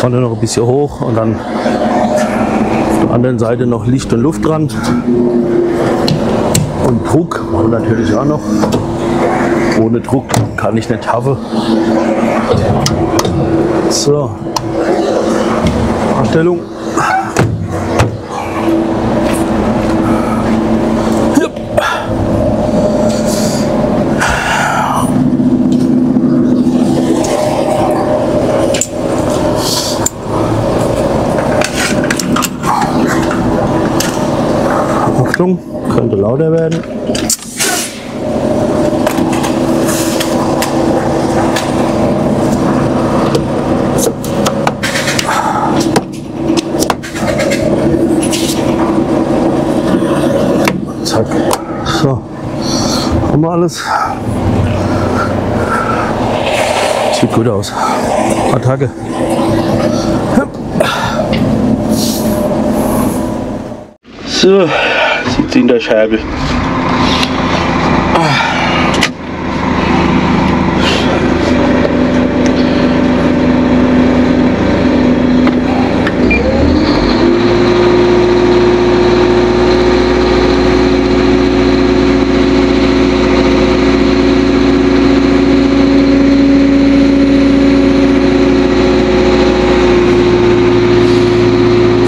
Vorne noch ein bisschen hoch und dann auf der anderen Seite noch Licht und Luft dran. Und Druck natürlich auch noch. Ohne Druck kann ich nicht haben. So. Anstellung. Jupp. Achtung, könnte lauter werden. Zack. So. Haben wir alles. Sieht gut aus. Attacke. So, sieht sie in der Scheibe.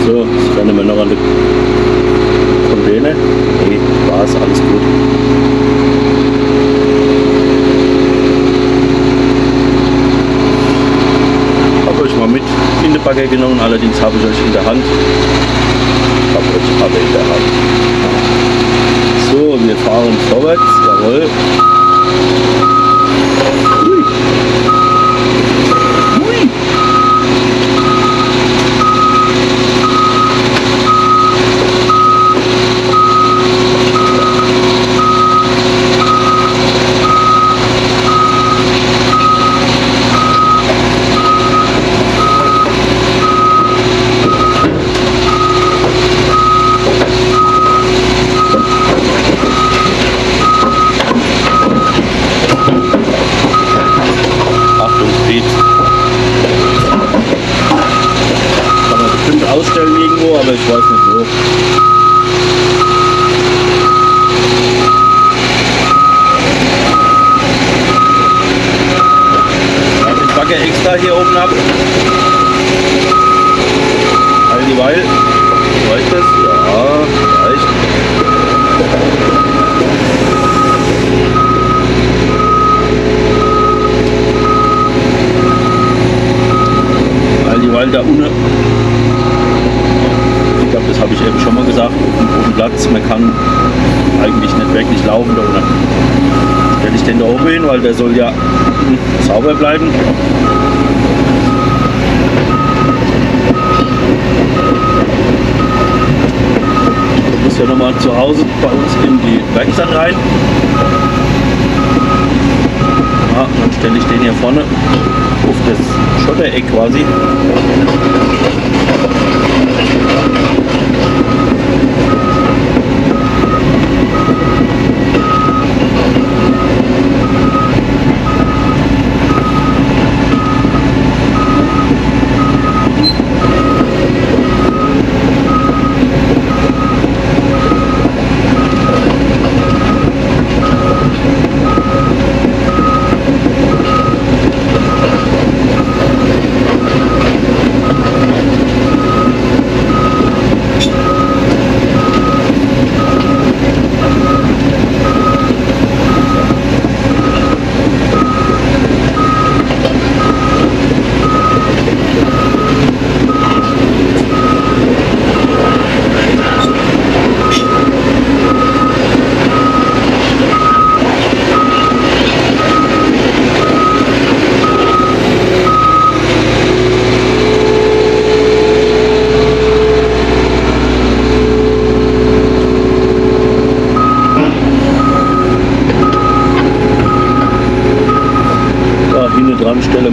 So, jetzt rennen wir noch an der Container. Nee, Spaß, alles gut. Habe euch mal mit in den Bagger genommen, allerdings habe ich euch in der Hand. Ich habe euch aber in der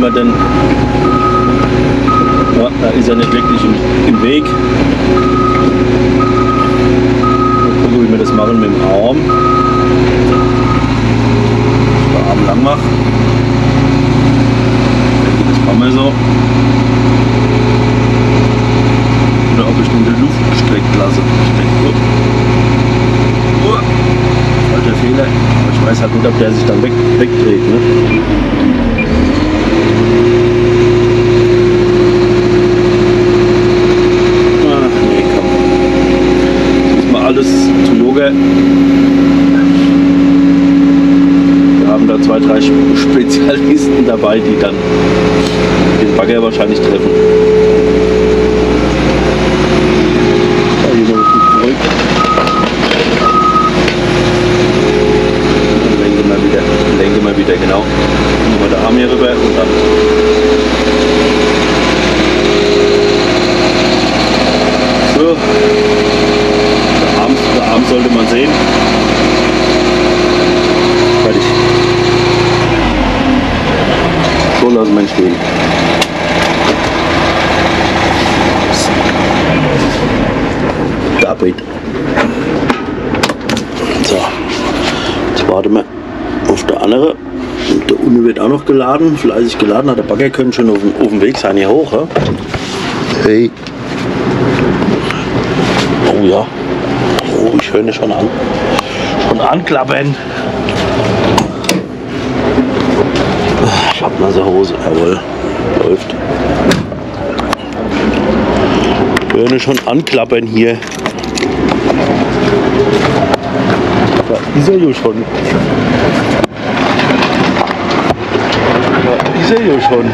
Ramadan geladen, fleißig geladen hat. Der Bagger könnte schon auf, auf dem Weg sein hier hoch. Ja? Hey. Oh ja. Oh, ich höre schon an. Schon anklappen. Ich hab so Hose. Jawohl. Läuft. Ich höre schon anklappen hier. Da ist er schon. sehe ja schon.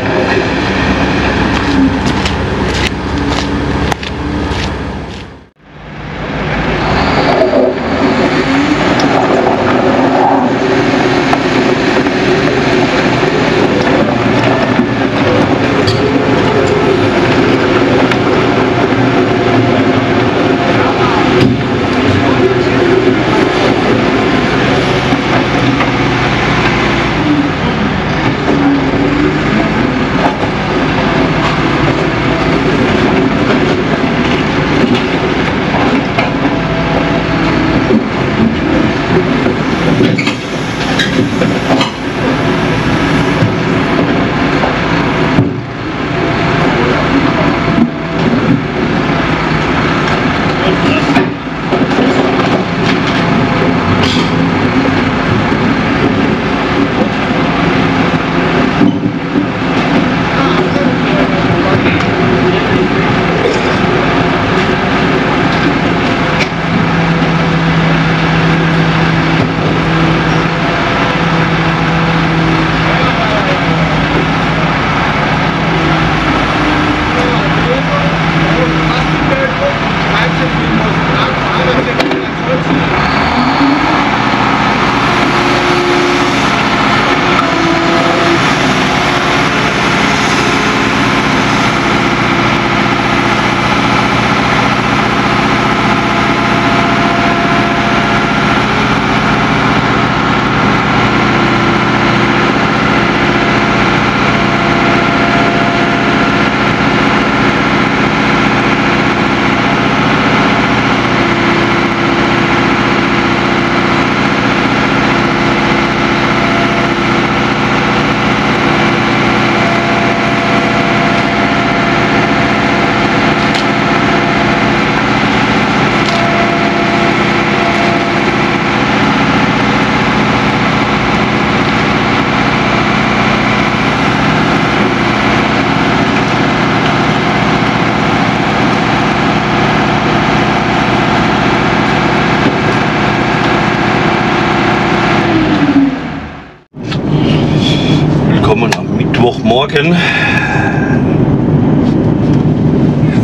Ich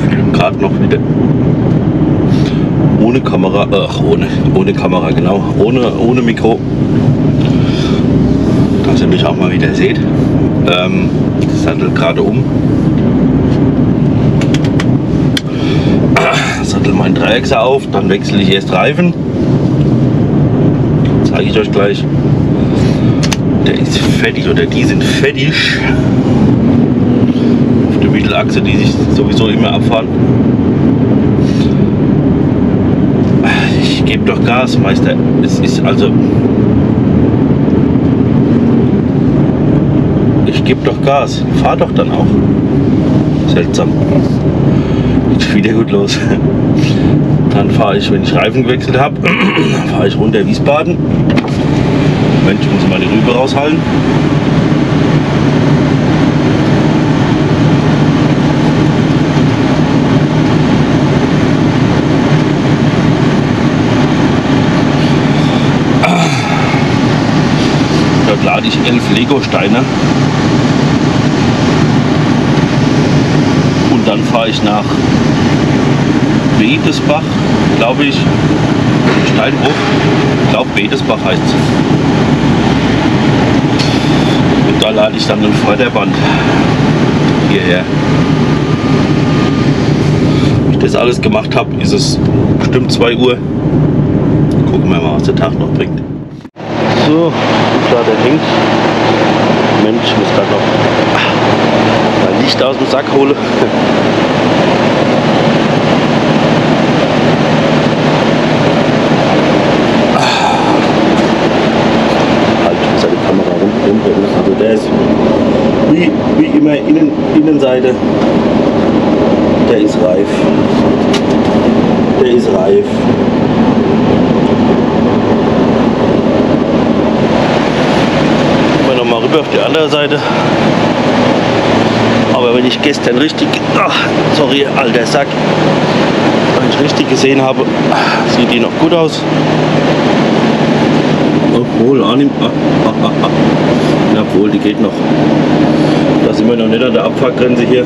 film gerade noch wieder ohne Kamera, ach ohne, ohne Kamera, genau, ohne, ohne Mikro, dass ihr mich auch mal wieder seht. Ähm, sattel gerade um. Sattel mein Dreieckser auf, dann wechsle ich erst Reifen. Zeige ich euch gleich. Der ist fertig oder die sind fertig. Mittelachse, die sich sowieso immer abfahren. Ich gebe doch Gas, Meister. Es ist also. Ich gebe doch Gas. Fahr doch dann auch. Seltsam. Geht wieder gut los. Dann fahre ich, wenn ich Reifen gewechselt habe, [CLEARS THROAT] fahre ich runter Wiesbaden. Moment, ich muss mal die Rübe raushalten. Lade ich elf Lego-Steine. Und dann fahre ich nach Bedesbach, glaube ich. Steinbruch. Ich glaube Bedesbach heißt es. Und da lade ich dann ein Förderband hierher. Wenn ich das alles gemacht habe, ist es bestimmt 2 Uhr. Gucken wir mal, was der Tag noch bringt. So, da der hängt. Mensch, ich muss gerade noch mein Licht aus dem Sack holen. [LAUGHS] Halt, die Kamera runter. Also der ist wie, wie immer Innen, Innenseite. Der ist reif. Der ist reif. Gehen wir nochmal rüber auf die andere Seite. Aber wenn ich gestern richtig, ach, sorry, alter Sack, wenn ich richtig gesehen habe, sieht die noch gut aus. Obwohl, nicht, ah, ah, ah, obwohl, die geht noch. Da sind wir noch nicht an der Abfahrgrenze hier.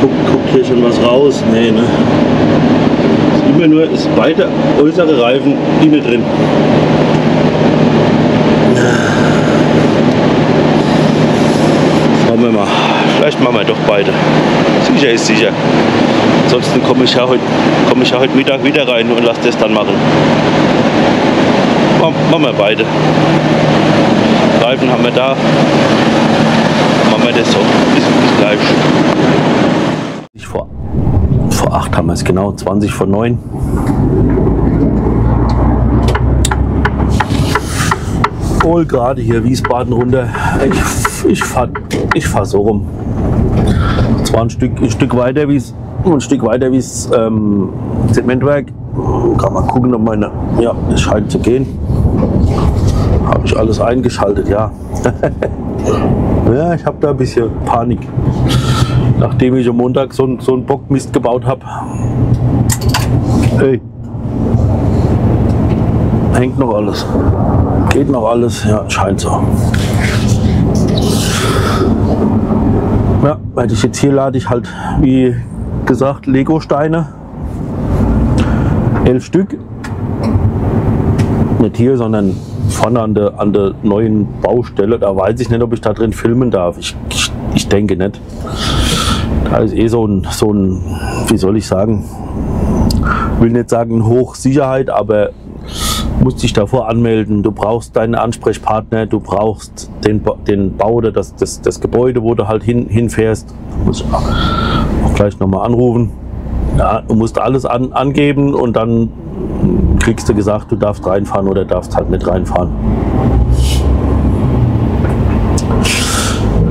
Guckt, guckt hier schon was raus? Nee, ne? Immer nur, ist beide äußere Reifen innen drin. Schauen wir mal. Vielleicht machen wir doch beide. Sicher ist sicher. Ansonsten komme ich ja heute komme ich ja heute Mittag wieder rein und lasse das dann machen. Machen wir beide. Reifen haben wir da. Machen wir das so. Bis, bis gleich. Ich vor, vor 8 haben wir es genau, 20 vor 9. Hol gerade hier Wiesbaden runter. Ich, ich fahre ich fahr so rum. Zwar ein Stück, ein Stück weiter wie ein Stück weiter wie es ähm, Zementwerk. Kann mal gucken, ob meine. Ja, es scheint zu gehen. Habe ich alles eingeschaltet, ja. [LAUGHS] ja, ich habe da ein bisschen Panik. Nachdem ich am Montag so, so einen Bockmist gebaut habe. Hey. Hängt noch alles. Geht noch alles? Ja, scheint so. Ja, weil ich jetzt hier lade ich halt, wie gesagt, Lego-Steine. Elf Stück. Nicht hier, sondern vorne an der, an der neuen Baustelle. Da weiß ich nicht, ob ich da drin filmen darf. Ich, ich, ich denke nicht. Da ist eh so ein, so ein, wie soll ich sagen, will nicht sagen Hochsicherheit, aber musst dich davor anmelden, du brauchst deinen Ansprechpartner, du brauchst den, den Bau oder das, das, das Gebäude, wo du halt hin, hinfährst. Muss ich auch gleich nochmal anrufen. Ja, du musst alles an, angeben und dann kriegst du gesagt, du darfst reinfahren oder darfst halt nicht reinfahren.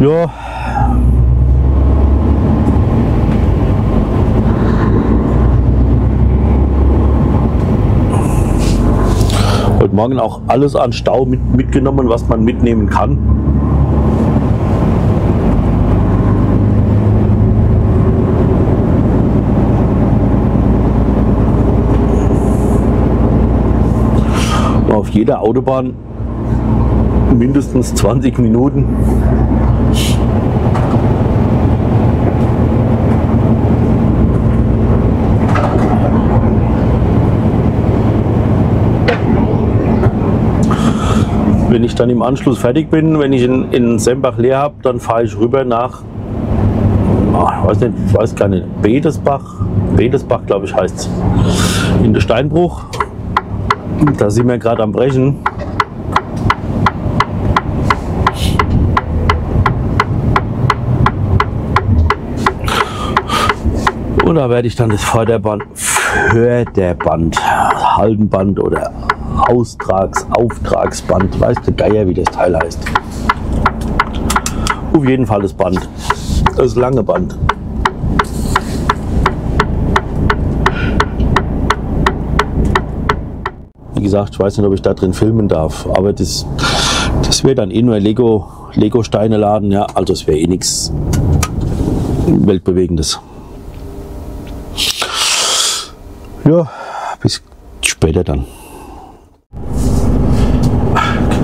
Ja. Heute Morgen auch alles an Stau mit, mitgenommen, was man mitnehmen kann. Auf jeder Autobahn mindestens 20 Minuten. Dann im Anschluss fertig bin, wenn ich in, in Sembach leer habe, dann fahre ich rüber nach, ich weiß nicht, ich weiß gar nicht, Bedesbach, Bedesbach glaube ich heißt in der Steinbruch. Da sind wir gerade am Brechen. Und da werde ich dann das Förderband, Förderband, Haltenband oder Austrags, Auftragsband, weiß der Geier, wie das Teil heißt. Auf jeden Fall das Band, das lange Band. Wie gesagt, ich weiß nicht, ob ich da drin filmen darf, aber das, das wäre dann eh nur Lego, Lego Steine laden, ja, also es wäre eh nichts weltbewegendes. Ja, bis später dann.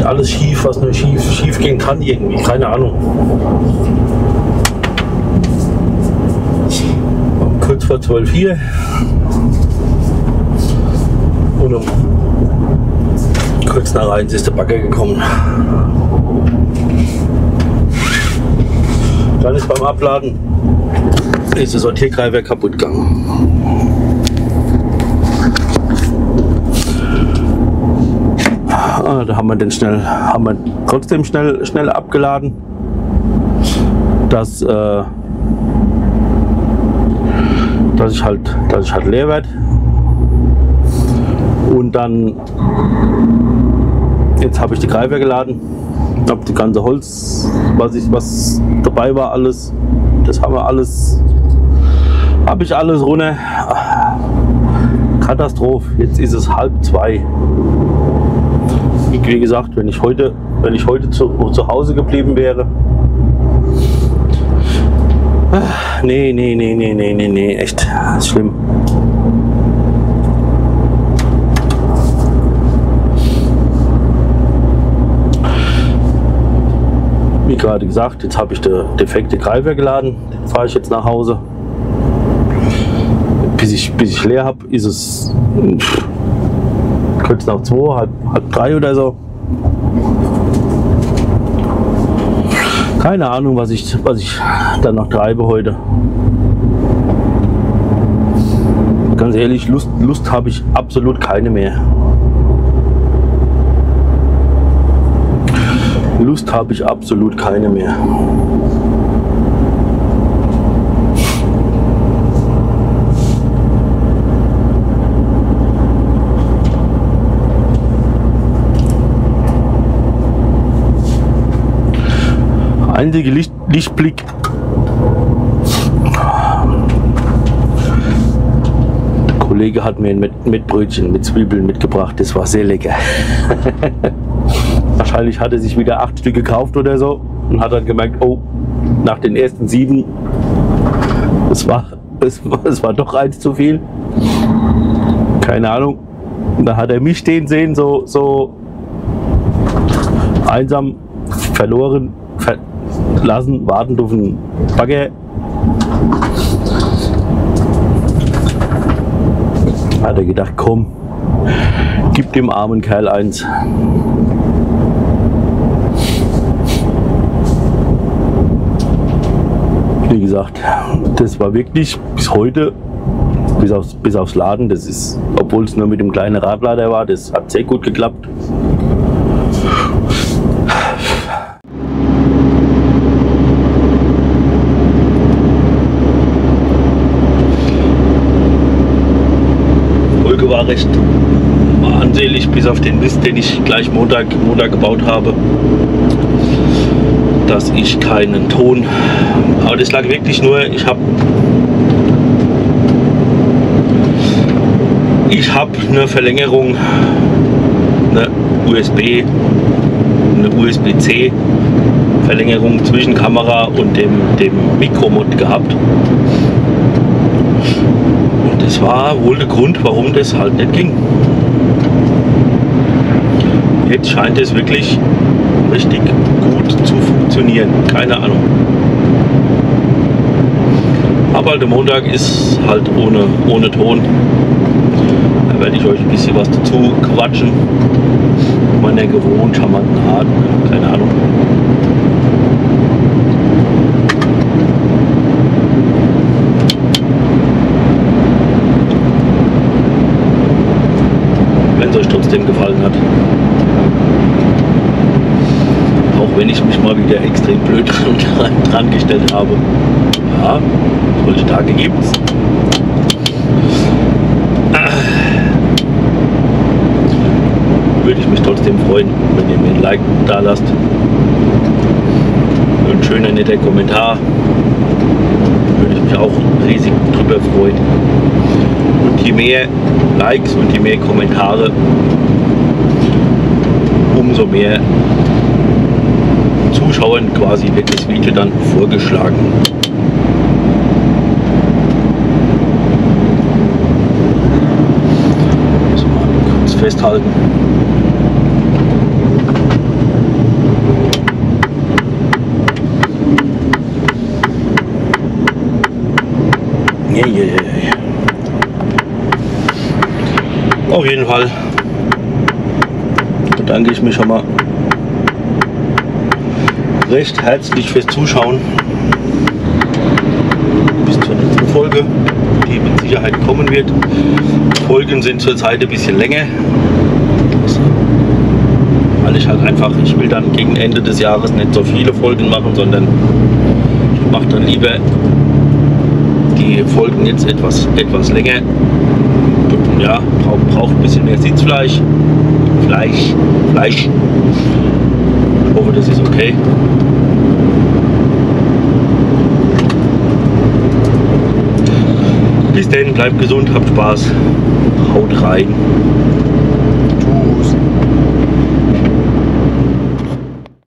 Alles schief, was nur schief, schief gehen kann irgendwie, keine Ahnung. Kurz vor 12 hier. Und um kurz nach eins ist der Bagger gekommen. Dann ist beim Abladen ist der Sortiergreifer kaputt gegangen. Da haben wir den schnell, haben wir trotzdem schnell, schnell abgeladen. Dass, äh, dass ich halt, dass ich halt leer werde. Und dann, jetzt habe ich die Greifer geladen, habe die ganze Holz, was ich, was dabei war, alles, das haben wir alles, habe ich alles runter. Katastrophe. Jetzt ist es halb zwei. Wie gesagt, wenn ich heute, wenn ich heute zu, zu Hause geblieben wäre. Nee, nee, nee, nee, nee, nee, nee, echt das ist schlimm. Wie gerade gesagt, jetzt habe ich den defekte Greifer geladen. Den fahre ich jetzt nach Hause. Bis ich, bis ich leer habe, ist es kurz nach zwei, halb, halb drei oder so. Keine Ahnung, was ich, was ich dann noch treibe heute. Ganz ehrlich, Lust, Lust habe ich absolut keine mehr. Lust habe ich absolut keine mehr. Einzige Licht, Lichtblick. Der Kollege hat mir mit, mit Brötchen mit Zwiebeln mitgebracht. Das war sehr lecker. [LAUGHS] Wahrscheinlich hat er sich wieder acht Stück gekauft oder so und hat dann gemerkt, oh, nach den ersten sieben, es war, es, war doch eins zu viel. Keine Ahnung. Da hat er mich stehen sehen, so, so einsam, verloren, verlassen, warten auf den Bagger. Hat er gedacht, komm, gib dem armen Kerl eins. Wie gesagt, das war wirklich bis heute, bis aufs, bis aufs Laden, das ist, obwohl es nur mit dem kleinen Radlader war, das hat sehr gut geklappt. War recht ansehlich, bis auf den Mist, den ich gleich Montag, Montag gebaut habe, dass ich keinen Ton. Aber das lag wirklich nur, ich habe ich habe eine Verlängerung, eine USB, eine USB-C Verlängerung zwischen Kamera und dem, dem Mikromod gehabt. Das war wohl der Grund, warum das halt nicht ging. Jetzt scheint es wirklich richtig gut zu funktionieren. Keine Ahnung. Aber der Montag ist halt ohne, ohne Ton. Da werde ich euch ein bisschen was dazu quatschen. Meiner gewohnt charmanten Art. Keine Ahnung. Wenn es euch trotzdem gefallen hat. Auch wenn ich mich mal wieder extrem blöd [LAUGHS] dran, gestellt habe. Ja, solche Tage gibt es. Würde ich mich trotzdem freuen, wenn ihr mir ein Like da lasst. Ein schöner, netter Kommentar. Würde ich mich auch riesig drüber freuen. Und je mehr Likes und je mehr Kommentare, umso mehr Zuschauern quasi wird das Video dann vorgeschlagen. So, kurz festhalten. Auf jeden Fall bedanke ich mich schon mal recht herzlich fürs Zuschauen. Bis zur nächsten Folge, die mit Sicherheit kommen wird. Folgen sind zurzeit ein bisschen länger. Weil ich halt einfach, ich will dann gegen Ende des Jahres nicht so viele Folgen machen, sondern ich mache dann lieber die Folgen jetzt etwas, etwas länger. Ja, braucht, braucht ein bisschen mehr Sitzfleisch. Fleisch, Fleisch. Hoffe, das ist okay. Bis dann, bleibt gesund, habt Spaß, haut rein.